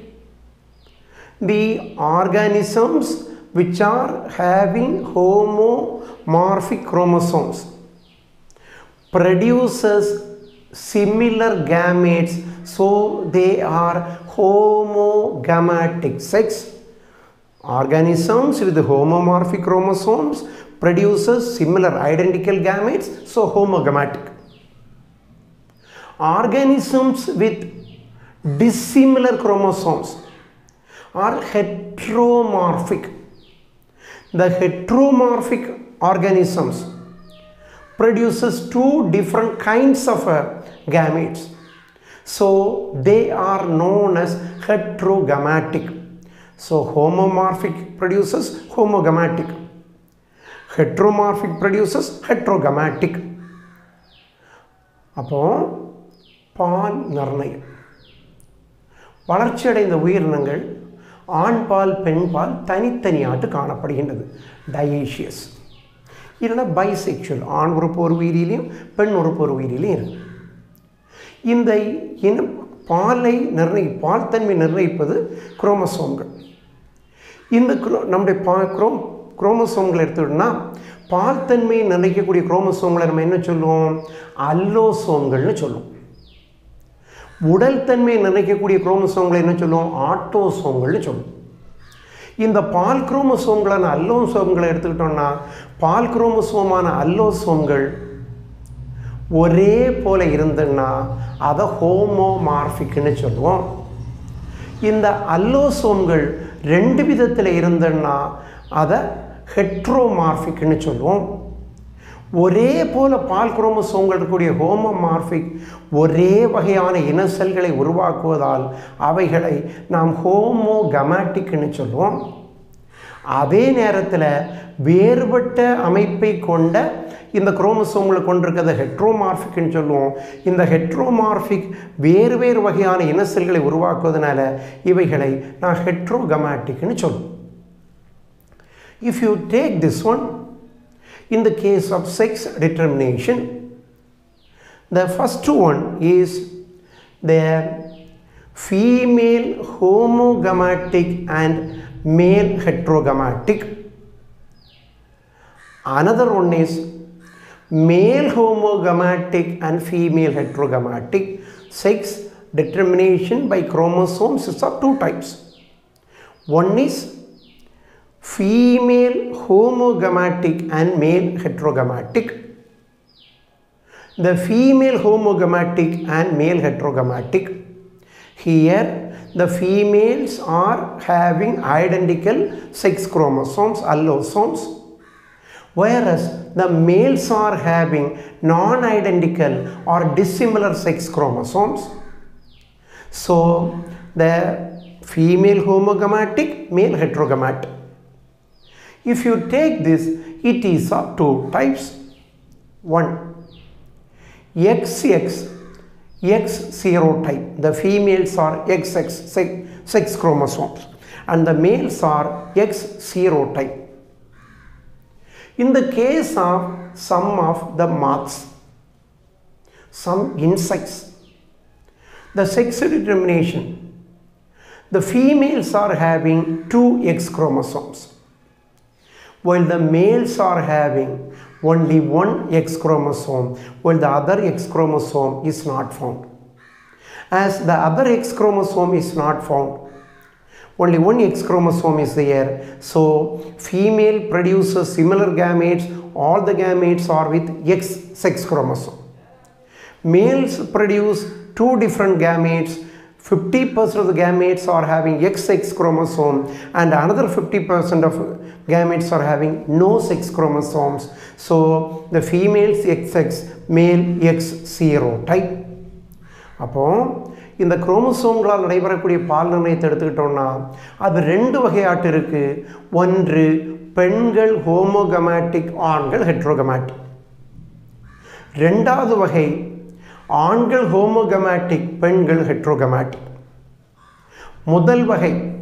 The organisms which are having homomorphic chromosomes produces similar gametes so they are homogametic sex organisms with homomorphic chromosomes produces similar identical gametes so homogametic organisms with dissimilar chromosomes are heteromorphic. The heteromorphic organisms produces two different kinds of uh, gametes. So they are known as heterogametic. So homomorphic produces homogametic. Heteromorphic produces heterogametic. அப்போ பால் நிர்ணயம் வளர்ச்சியடைந்த உயிரினங்கள் ஆண் பால் பெண் பால் தனித்தனியாட்டு காணப்படுகின்றது dioecious இல்லைன்னா bisexual ஆண் உறுப்பு ஒரு உயிரிலையும் பெண் உறுப்பு ஒரு உயிரிலையும் இருக்குது இந்த இன பாலை நிர்ணயி பால் தன்மை நிர்ணயிப்பது குரோமசோம்கள். இந்த குரோ நம்முடைய பா குரோம் குரோமசோம்களை எடுத்துக்கிட்டோம்னா பால் தன்மையை நிர்ணயிக்கக்கூடிய குரோமசோம்களை நம்ம என்ன சொல்லுவோம்? அல்லோசோம்கள்னு சொல்லுவோம். உடல் தன்மையை நிர்ணயிக்கக்கூடிய குரோமசோம்களை என்ன சொல்லுவோம்? ஆட்டோசோம்கள்னு சொல்லுவோம். இந்த பால் குரோமசோம்களான அல்லோசோம்களை எடுத்துக்கிட்டோம்னா பால் குரோமசோமான அல்லோசோம்கள் ஒரே போல இருந்துன்னா அதை ஹோமோமார்பிக்னு சொல்லுவோம். இந்த அல்லோசோம்கள் ரெண்டு விதத்தில் இருந்துன்னா அதை ஹெட்ரோமார்பிக்னு சொல்லுவோம். ஒரே போல பால் குரோமசோம்கள் இருக்கக்கூடிய ஹோமோமார்பிக் ஒரே வகையான இன செல்களை உருவாக்குவதால் அவைகளை நாம் ஹோமோகமேட்டிக்னு சொல்லுவோம். அதே நேரத்தில் வேறுபட்ட அமைப்பை கொண்ட இந்த குரோமசோமில் கொண்டிருக்கிறத ஹெட்ரோமார்ஃபிக்னு சொல்லுவோம். இந்த ஹெட்ரோமார்ஃபிக் வேறு வேறு வகையான இன செல்களை உருவாக்குவதனால இவைகளை நான் ஹெட்ரோகமேட்டிக்னு சொல்லுவோம் if you take this one in the case of sex determination the first one is the female homogametic and male heterogametic another one is male homogametic and female heterogametic sex determination by chromosomes is of two types one is female homogametic and male heterogametic. The female homogametic and male heterogametic. Here the females are having identical sex chromosomes, allosomes, whereas the males are having non-identical or dissimilar sex chromosomes. So the female homogametic, male heterogamet. If you take this, it is of two types. One, XX, X0 type. The females are XX, sex, sex chromosomes, and the males are X0 type. In the case of some of the moths, some insects, the sex determination, the females are having two X chromosomes, while the males are having only one X chromosome, while the other X chromosome is not found. As the other X chromosome is not found, only one X chromosome is there, so female produces similar gametes, all the gametes are with X sex chromosome. Males produce two different gametes 50% of the gametes are having XX chromosome and another 50% of gametes are having no sex chromosomes. So the females XX, male X0 type. அப்போ இந்த குரோமோசோம்களால் நடைபெறக்கூடிய பால் நிர்ணயத்தை எடுத்துக்கிட்டோம்னா அது ரெண்டு வகையாட்டு இருக்கு ஒன்று பெண்கள் ஹோமோகமேட்டிக் ஆண்கள் ஹெட்ரோகமேட்டிக் ரெண்டாவது வகை ஆண்கள் ஹோமோகமேட்டிக் பெண்கள் ஹெட்ரோகமேட்டிக். முதல் வகை.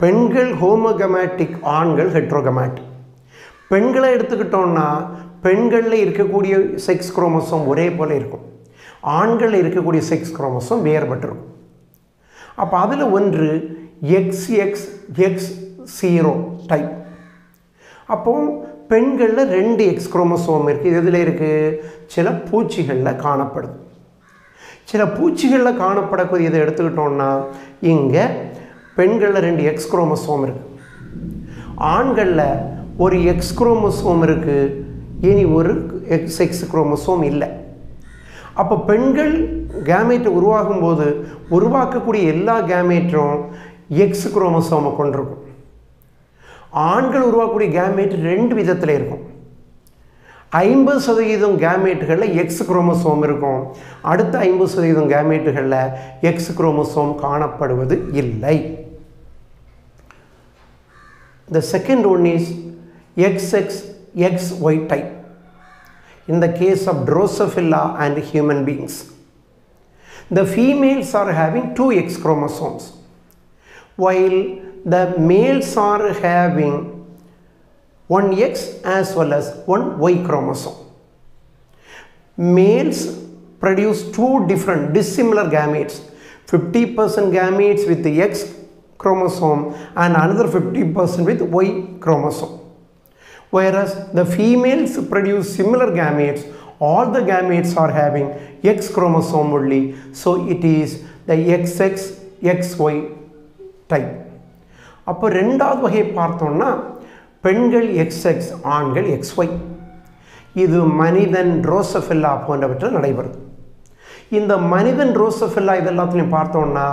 பெண்கள் ஹோமோகமேட்டிக் ஆண்கள் ஹெட்ரோகமேட்டிக். பெண்களை எடுத்துக்கிட்டோம்னா பெண்களில் இருக்கக்கூடிய செக்ஸ் குரோமோசோம் ஒரே போல் இருக்கும். ஆண்களில் இருக்கக்கூடிய செக்ஸ் குரோமோசோம் வேறுபட்டிருக்கும். அப்போ அதில் ஒன்று X X X zero type அப்போது பெண்களில் ரெண்டு எக்ஸ்க்ரோமோசோம் இருக்குது இதில் இருக்குது சில பூச்சிகளில் காணப்படுது. சில பூச்சிகளில் காணப்படக்கூடியதை எடுத்துக்கிட்டோம்னா இங்கே பெண்களில் ரெண்டு எக்ஸ்க்ரோமோசோம் இருக்குது ஆண்களில் ஒரு எக்ஸ்க்ரோமோசோம் இருக்குது இனி ஒரு எக்ஸ் எக்ஸ் குரோமோசோம் இல்லை. அப்போ பெண்கள் கேமேட்டை உருவாகும் போது உருவாக்கக்கூடிய எல்லா கேமேட்டும் எக்ஸ் குரோமோசோமை கொண்டிருக்கும். ஆண்கள் உருவாக்கக்கூடிய கேமேட் ரெண்டு விதத்தில் இருக்கும். ஐம்பது சதவீதம் கேமேட்டுகளில் எக்ஸ் குரோமோசோம் இருக்கும். அடுத்த ஐம்பது சதவீதம் கேமேட்டுகளில் எக்ஸ் குரோமோசோம் காணப்படுவது இல்லை. The second one is X X X Y type. In the case of Drosophila and human beings, the females are having two X chromosomes, while the males are having one X as well as one Y chromosome. Males produce two different dissimilar gametes 50% gametes with the X chromosome and another 50% with Y chromosome. Whereas the females produce similar gametes, all the gametes are having X chromosome only, so it is the XX XY type. அப்போ ரெண்டாவது வகையை பார்த்தோம்னா பெண்கள் X X ஆண்கள் X Y இது மனிதன் ரோசஃபில்லா போன்றவற்றில் நடைபெறும். இந்த மனிதன் ரோசஃபில்லா இது எல்லாத்துலையும் பார்த்தோம்னா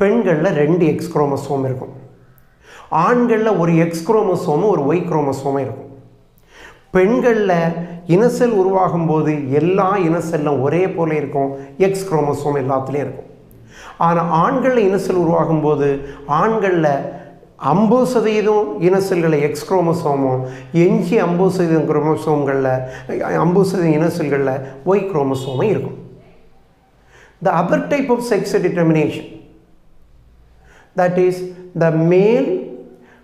பெண்களில் ரெண்டு எக்ஸ் குரோமசோம் இருக்கும். ஆண்களில் ஒரு எக்ஸ் குரோமசோமும் ஒரு ஒய் குரோமசோமும் இருக்கும். பெண்களில் இனசெல் உருவாகும் போது எல்லா இனசெல்லும் ஒரே போல இருக்கும். எக்ஸ் குரோமசோம் எல்லாத்துலேயும் இருக்கும். ஆனால் ஆண்களில் இனசெல் உருவாகும் போது ஆண்களில் ஐம்பது சதவீதம் இன செல்களில் எக்ஸ் குரோமசோமும் எஞ்சி ஐம்பது சதவீதம் குரோமசோம்களில் ஐம்பது சதவீதம் இன செல்களில் ஒய் குரோமசோமும் இருக்கும் the other type of sex determination that is the male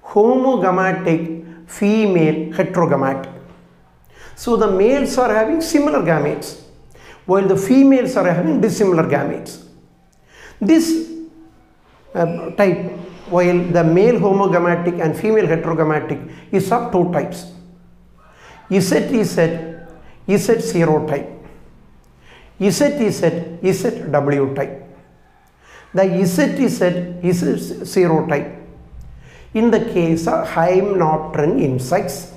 homogametic female heterogametic so the males are having similar gametes while the females are having dissimilar gametes. This uh, while the male homogametic and female heterogametic is of two types. ZZ Z0 type ZZ ZW type. The ZZ is serotype. In the case of hymenopteran insects,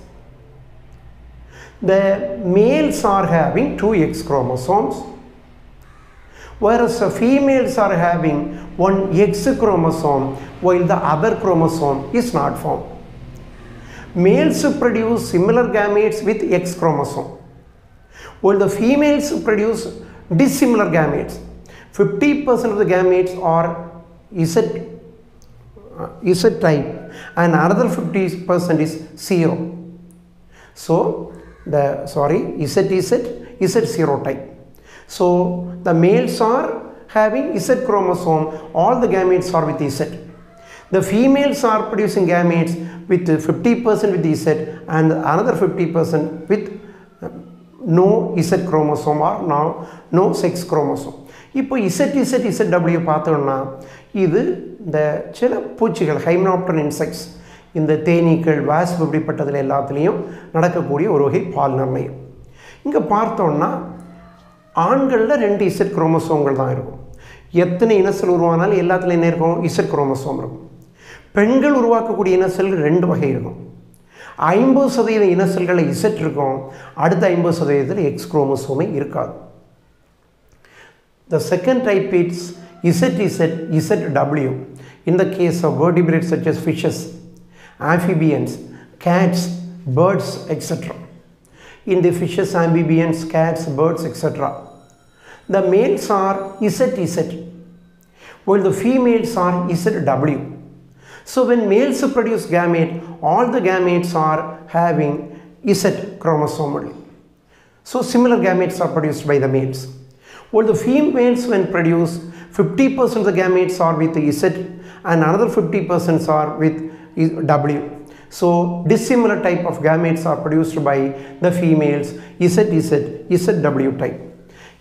the males are having two X chromosomes, whereas the females are having one X chromosome while the other chromosome is not formed. Males produce similar gametes with X chromosome, while the females produce dissimilar gametes 50% of the gametes are Z, uh, Z type and another 50% is 0. So the sorry Z Z, Z 0 type. So the males are having Z chromosome, all the gametes are with Z. The females are producing gametes with 50% with Z and another 50% with no Z chromosome or no, no sex chromosome. இப்போ Z Z Z W பார்த்தோம்னா இது இந்த சில பூச்சிகள் ஹைம்னாப்டன் insects இந்த தேனீக்கள் wasp இப்படிப்பட்டதில் எல்லாத்துலேயும் நடக்கக்கூடிய ஒரு வகை பால் நிர்ணயம் இங்கே பார்த்தோம்னா ஆண்களில் ரெண்டு இசட் குரோமசோம்கள் தான் இருக்கும். எத்தனை இனசல் உருவானாலும் எல்லாத்துலையும் என்ன இருக்கும்? இசட் குரோமசோம் இருக்கும். பெண்கள் உருவாக்கக்கூடிய இனசல் ரெண்டு வகை இருக்கும். ஐம்பது சதவீத இனசல்களில் இசட் இருக்கும். அடுத்த ஐம்பது சதவீதத்தில் எக்ஸ் குரோமசோமே இருக்காது. The second type is Z ZW. In the case of vertebrates such as fishes, amphibians, cats, birds, etc. In the fishes, amphibians, cats, birds, etc. The males are ZZ, while the females are ZW. So when males produce gamete, all the gametes are having Z chromosome. So similar gametes are produced by the males. While the females when produce 50% of the gametes are with Z and another 50% are with W. So dissimilar type of gametes are produced by the females ZZ, ZW type.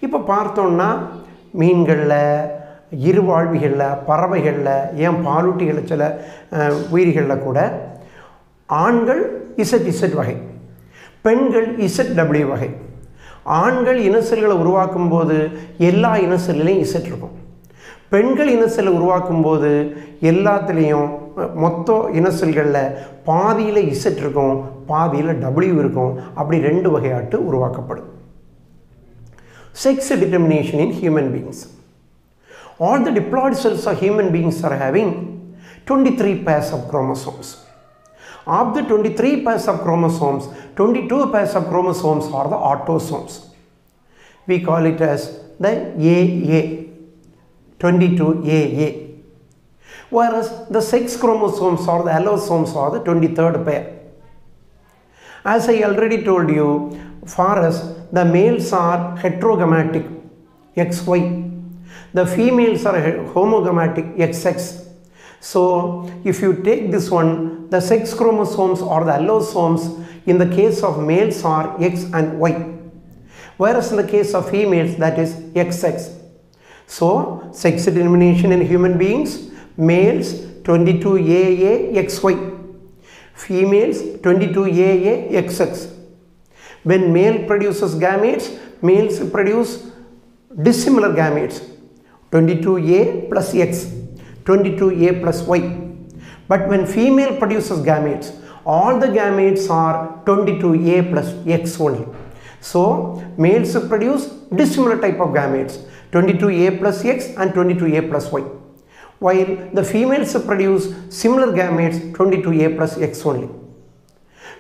இப்போ பார்த்தோம்னா மீன்களில் இருவாழ்விகளில் பறவைகளில் ஏன் பாலூட்டிகளில் சில உயிரிகளில் கூட ஆண்கள் Z Z வகை பெண்கள் இசட் டபிள்யூ வகை ஆண்கள் இனசெல்களை உருவாக்கும் போது எல்லா இனசெல்லையும் இசட் இருக்கும் பெண்கள் இனசெல்லை உருவாக்கும் போது எல்லாத்துலேயும் மொத்த இனசெல்களில் பாதியில் இசட் இருக்கும் பாதியில் டபிள்யூ இருக்கும் அப்படி ரெண்டு வகையாட்டு உருவாக்கப்படும் sex determination in human beings. All the diploid cells of human beings are having 23 pairs of chromosomes. Of the 23 pairs of chromosomes, 22 pairs of chromosomes are the autosomes. We call it as the AA, 22AA. Whereas the sex chromosomes or the allosomes are the 23rd pair. As I already told you, for us, the males are heterogametic, XY. The females are homogametic, XX. So, if you take this one, the sex chromosomes or the allosomes in the case of males are X and Y. Whereas in the case of females, that is XX. So, sex determination in human beings, males 22AA XY females 22AA XX. When male produces gametes, males produce dissimilar gametes 22A plus X, 22A plus Y. But when female produces gametes, all the gametes are 22A plus X only. So males produce dissimilar type of gametes 22A plus X and 22A plus Y while the females produce similar gametes 22A plus X only.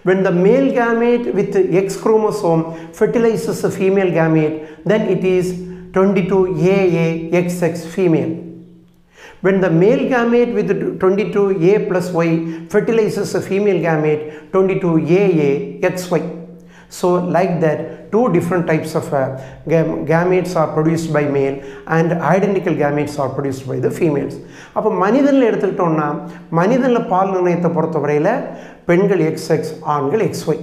When the male gamete with X chromosome fertilizes the female gamete, then it is 22AA XX female. When the male gamete with 22A plus Y fertilizes the female gamete 22AA XY. So like that two different types of uh, gam- gametes are produced by male and identical gametes are produced by the females. அப்போ மனிதனில் எடுத்துக்கிட்டோம்னா மனிதனில் பால் நிர்ணயத்தை பொறுத்தவரையில் பெண்கள் X X ஆண்கள் XY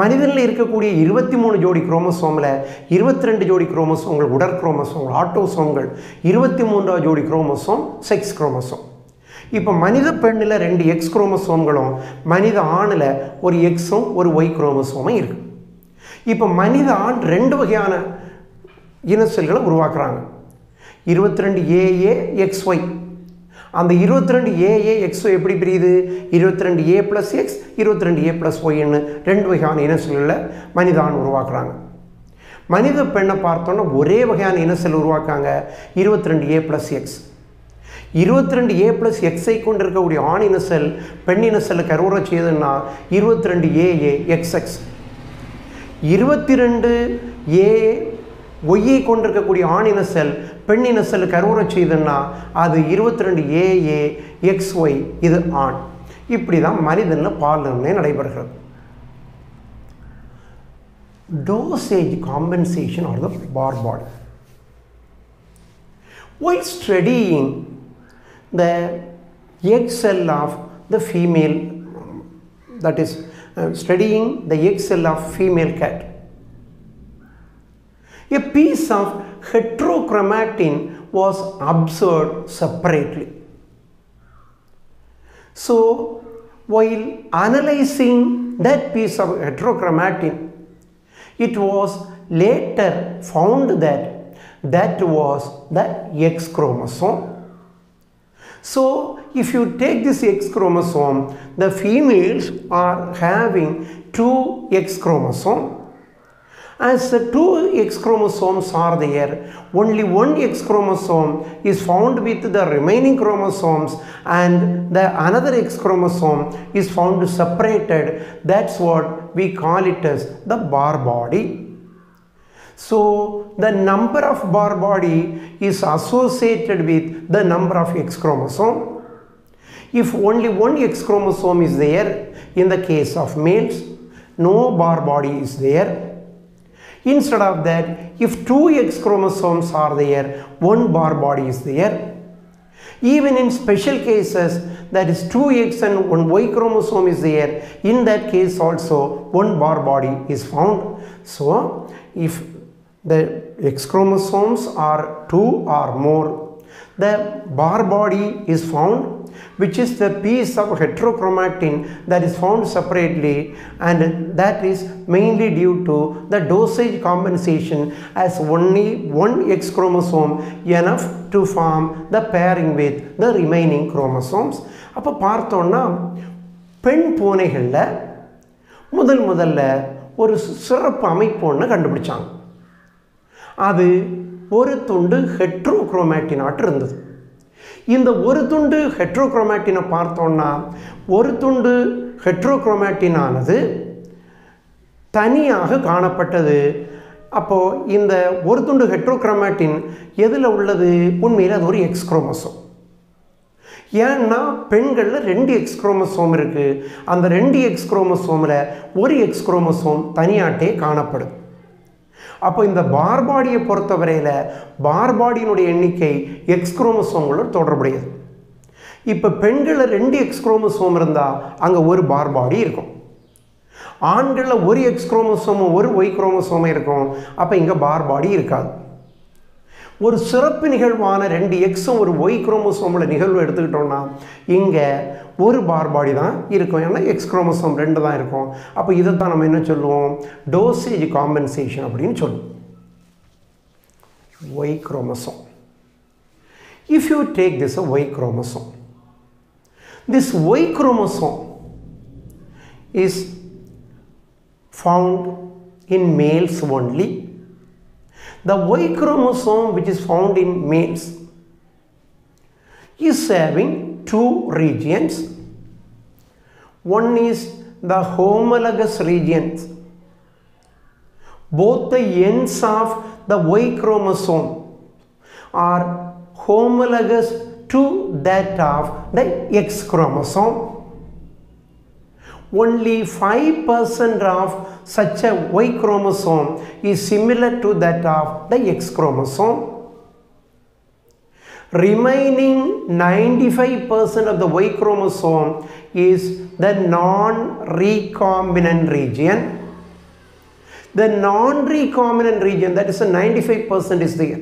மனிதனில் இருக்கக்கூடிய இருபத்தி மூணு ஜோடி குரோமோசோமில் இருபத்தி ரெண்டு ஜோடி குரோமோசோம்கள் உடற் குரோமோசோம்கள் ஆட்டோசோம்கள் இருபத்தி மூன்றாவது ஜோடி குரோமோசோம் செக்ஸ் குரோமோசோம் இப்போ மனித பெண்ணில் ரெண்டு எக்ஸ் குரோமசோம்களும் மனித ஆணில் ஒரு எக்ஸும் ஒரு ஒய் குரோமசோமும் இருக்குது இப்போ மனித ஆண் ரெண்டு வகையான இன செல்களை உருவாக்குறாங்க. இருபத்தி ரெண்டு ஏஏ எக்ஸ் ஒய் அந்த இருபத்தி ரெண்டு ஏஏ எக்ஸ் ஒய் எப்படி பிரியுது? இருபத்தி ரெண்டு ஏ ப்ளஸ் எக்ஸ் இருபத்தி ரெண்டு ஏ ப்ளஸ் ஒய்ன்னு ரெண்டு வகையான இன செல்களை மனித ஆண் உருவாக்குறாங்க. மனித பெண்ணை பார்த்தோன்னா ஒரே வகையான இன செல் உருவாக்காங்க இருபத்தி ரெண்டு ஏ ப்ளஸ் எக்ஸ் இருபத்தி ரெண்டு ஏ ப்ளஸ் எக்ஸை கொண்டு இருக்கக்கூடிய ஆணின செல் பெண்ணின செல்லை கருவுற செய்யுதுன்னா இருபத்தி ரெண்டு ஏஏ எக்ஸ்எக்ஸ் இருபத்தி ரெண்டு ஏ ஒய்யை கொண்டிருக்கக்கூடிய ஆணின செல் பெண்ணின செல் கருவுற செய்யுதுன்னா அது இருபத்தி ரெண்டு ஏஏ எக்ஸ் ஒய் இது ஆண். இப்படி தான் மனிதனில் பாலுமே நடைபெறுகிறது. Dosage compensation or the bar body. While studying the egg cell of the female, that is, uh, studying the egg cell of female cat, a piece of heterochromatin was observed separately. So, while analyzing that piece of heterochromatin, it was later found that that was the X chromosome. So, if you take this X chromosome, the females are having two X chromosome. As the two X chromosomes are there, only one X chromosome is found with the remaining chromosomes and the another X chromosome is found separated. That's what we call it as the Barr body. So the number of Barr body is associated with the number of X chromosome. If only one X chromosome is there, in the case of males, no Barr body is there. Instead of that, if two X chromosomes are there, one Barr body is there. Even in special cases, that is 2X and one Y chromosome is there, in that case also one Barr body is found. So, if the X chromosomes are two or more, the bar body is found which is the piece of heterochromatin that is found separately and that is mainly due to the dosage compensation as only one X chromosome enough to form the pairing with the remaining chromosomes அப்போ பார்த்தோன்னா பெண் பூனைகளில் முதல் முதல்ல ஒரு சிறப்பு அமைப்பு ஒன்று கண்டுபிடிச்சாங்க அது ஒரு துண்டு ஹெட்ரோக்ரோமேட்டினாட்டு இருந்தது. இந்த ஒரு துண்டு ஹெட்ரோக்ரோமேட்டினை பார்த்தோன்னா ஒரு துண்டு ஹெட்ரோக்ரோமேட்டினானது தனியாக காணப்பட்டது. அப்போது இந்த ஒரு துண்டு ஹெட்ரோக்ரோமேட்டின் எதில் உள்ளது? உண்மையில் அது ஒரு எக்ஸ்க்ரோமோசோம் ஏன்னா பெண்களில் ரெண்டு எக்ஸ்க்ரோமோசோம் இருக்குது அந்த ரெண்டு எக்ஸ்க்ரோமோசோமில் ஒரு எக்ஸ்க்ரோமோசோம் தனியாட்டே காணப்படுது அப்போ இந்த பார்பாடியை பொறுத்தவரையில் பார்பாடியினுடைய எண்ணிக்கை எக்ஸ் குரோமோசோங்களோட தொடர்புடையது. இப்போ பெண்களில் ரெண்டு எக்ஸ் குரோமோசோம் இருந்தால் அங்கே ஒரு பார்பாடி இருக்கும். ஆண்களில் ஒரு எக்ஸ் குரோமோசோமும் ஒரு ஒய் குரோமோசோமும் இருக்கும். அப்போ இங்கே பார்பாடி இருக்காது. ஒரு சிறப்பு நிகழ்வான ரெண்டு எக்ஸும் ஒரு ஒய் குரோமோசோமில் நிகழ்வு எடுத்துக்கிட்டோம்னா இங்கே ஒரு பார்பாடி தான் இருக்கும் ஏன்னா எக்ஸ் குரோமோசோம் ரெண்டு தான் இருக்கும் அப்போ இதை தான் நம்ம என்ன சொல்லுவோம் டோசேஜ் காம்பன்சேஷன் அப்படின்னு சொல்லுவோம் Y chromosome if you take this a Y chromosome, this Y chromosome is found in males only. The Y chromosome which is found in males is having two regions. One is the homologous regions. Both the ends of the Y chromosome are homologous to that of the X chromosome. Only 5% of such a Y chromosome is similar to that of the X chromosome. Remaining 95% of the Y chromosome is the non-recombinant region. The non-recombinant region, that is the 95% is there.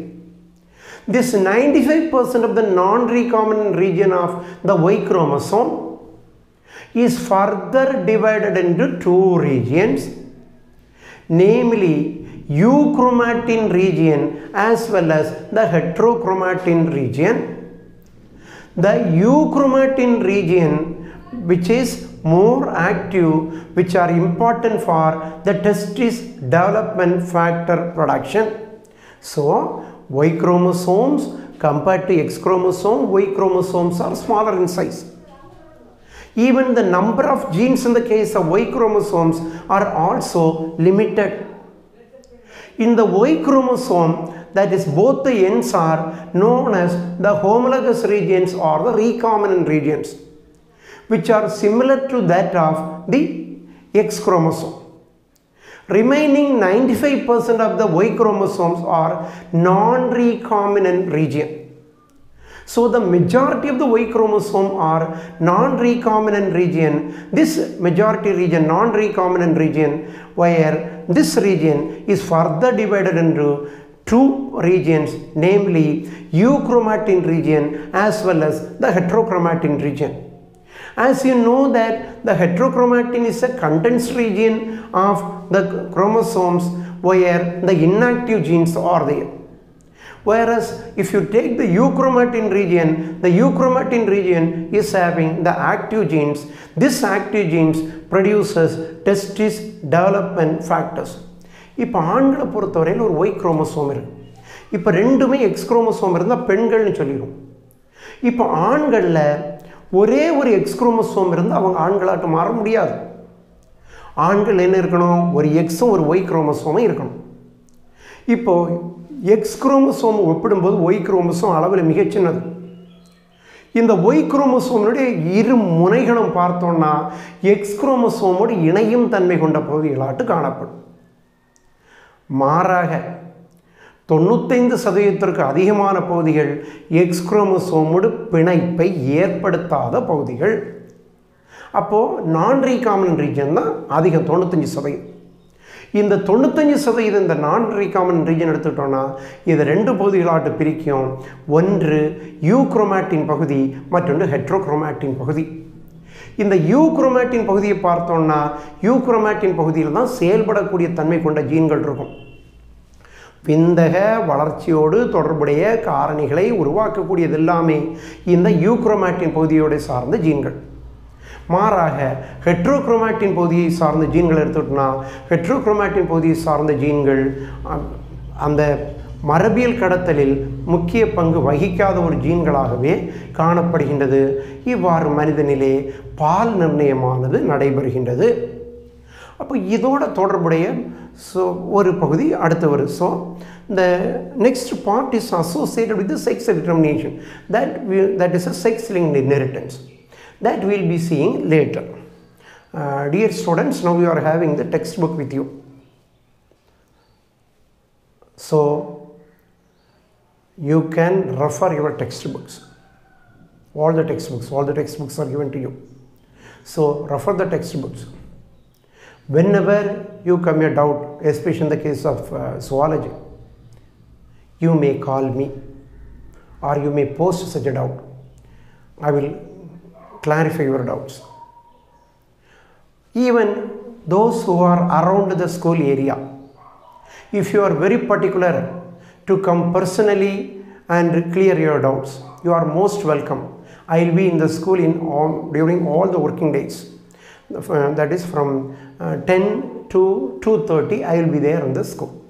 This 95% of the non-recombinant region of the Y chromosome is further divided into two regions, namely euchromatin region as well as the heterochromatin region. The euchromatin region which is more active which are important for the testis development factor production. So Y chromosomes compared to X chromosome, Y chromosomes are smaller in size. Even the number of genes in the case of Y chromosomes are also limited. In the Y chromosome, that is both the ends are known as the homologous regions or the recombinant regions, which are similar to that of the X chromosome. Remaining 95% of the Y chromosomes are non-recombinant region. So the majority of the Y chromosome are non-recombinant region. This majority region, non-recombinant region, where this region is further divided into two regions, namely euchromatin region as well as the heterochromatin region. As you know that the heterochromatin is a condensed region of the chromosomes where the inactive genes are there. Whereas if you take the euchromatin region, the euchromatin region is having the active genes. This active genes produces testis development factors. இப்போ ஆண்களை பொறுத்தவரையில் ஒரு Y chromosome இருக்கு. இப்போ ரெண்டுமே X chromosome இருந்தால் பெண்கள்னு சொல்லிடும் இப்போ ஆண்களில் ஒரே ஒரு எக்ஸ் குரோமோசோம் இருந்தால் அவங்க ஆண்களாட்டு மாற முடியாது. ஆண்கள் என்ன இருக்கணும்? ஒரு எக்ஸும் ஒரு ஒய் குரோமோசோமும் இருக்கணும். இப்போது எக்ஸ் குரோமசோம் ஒப்பிடும்போது ஒய் குரோமசோம் அளவில் மிகச்சின்னது இந்த ஒய் குரோமோசோமுடைய இரு முனைகளும் பார்த்தோம்னா எக்ஸ் குரோமசோமோடு இணையும் தன்மை கொண்ட பகுதிகளாட்டு காணப்படும். மாறாக தொண்ணூத்தைந்து சதவீதத்திற்கு அதிகமான பகுதிகள் எக்ஸ் குரோமசோமோடு பிணைப்பை ஏற்படுத்தாத பகுதிகள். அப்போது நான் ரீகாமன் ரீஜன் தான் அதிகம் தொண்ணூத்தஞ்சு சதவீதம். இந்த தொண்ணூத்தஞ்சு சதவீதம் இந்த நான் ரீகாமன் ரீஜன் எடுத்துக்கிட்டோன்னா இதை ரெண்டு பகுதிகளாட்டு பிரிக்கும். ஒன்று யூக்ரோமேட்டின் பகுதி மற்றொன்று ஹெட்ரோக்ரோமேட்டின் பகுதி. இந்த யூக்ரோமேட்டின் பகுதியை பார்த்தோம்னா யூக்ரோமேட்டின் பகுதியில் தான் செயல்படக்கூடிய தன்மை கொண்ட ஜீன்கள் இருக்கும். விந்தக வளர்ச்சியோடு தொடர்புடைய காரணிகளை உருவாக்கக்கூடியது எல்லாமே இந்த யூக்ரோமேட்டின் பகுதியோடு சார்ந்த ஜீன்கள். மாறாக ஹெட்ரோக்ரோமேட்டின் பகுதியை சார்ந்த ஜீன்களை எடுத்துக்கிட்டோம்னா ஹெட்ரோக்ரோமேட்டின் பகுதியை சார்ந்த ஜீன்கள் அந்த மரபியல் கடத்தலில் முக்கிய பங்கு வகிக்காத ஒரு ஜீன்களாகவே காணப்படுகின்றது. இவ்வாறு மனிதனிலே பால் நிர்ணயமானது நடைபெறுகின்றது. அப்போ இதோட தொடர்புடைய ஸோ ஒரு பகுதி அடுத்த ஒரு. So next part is associated with sex determination that that is a sex link inheritance that we'll be seeing later. Uh, dear students now you are having the textbook with you. So you can refer your textbooks. All the textbooks all the textbooks are given to you. So refer the textbooks. Whenever you come a doubt especially in the case of uh, zoology you may call me or you may post such a doubt. I will clarify your doubts even those who are around the school area if you are very particular to come personally and clear your doubts you are most welcome i will be in the school in all, during all the working days uh, that is from uh, 10 to 2.30 I will be there in the school.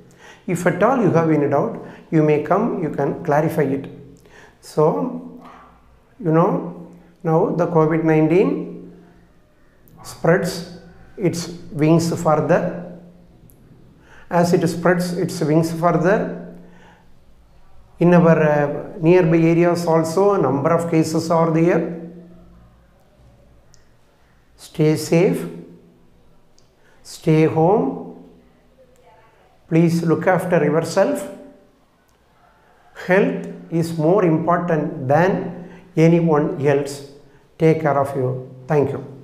If at all you have any doubt, you may come, you can clarify it. So, you know, now the COVID-19 spreads its wings further. As it spreads its wings further, in our uh, nearby areas also a number of cases are there. Stay safe. Stay home. Please look after yourself. Health is more important than anyone else take care of you. Thank you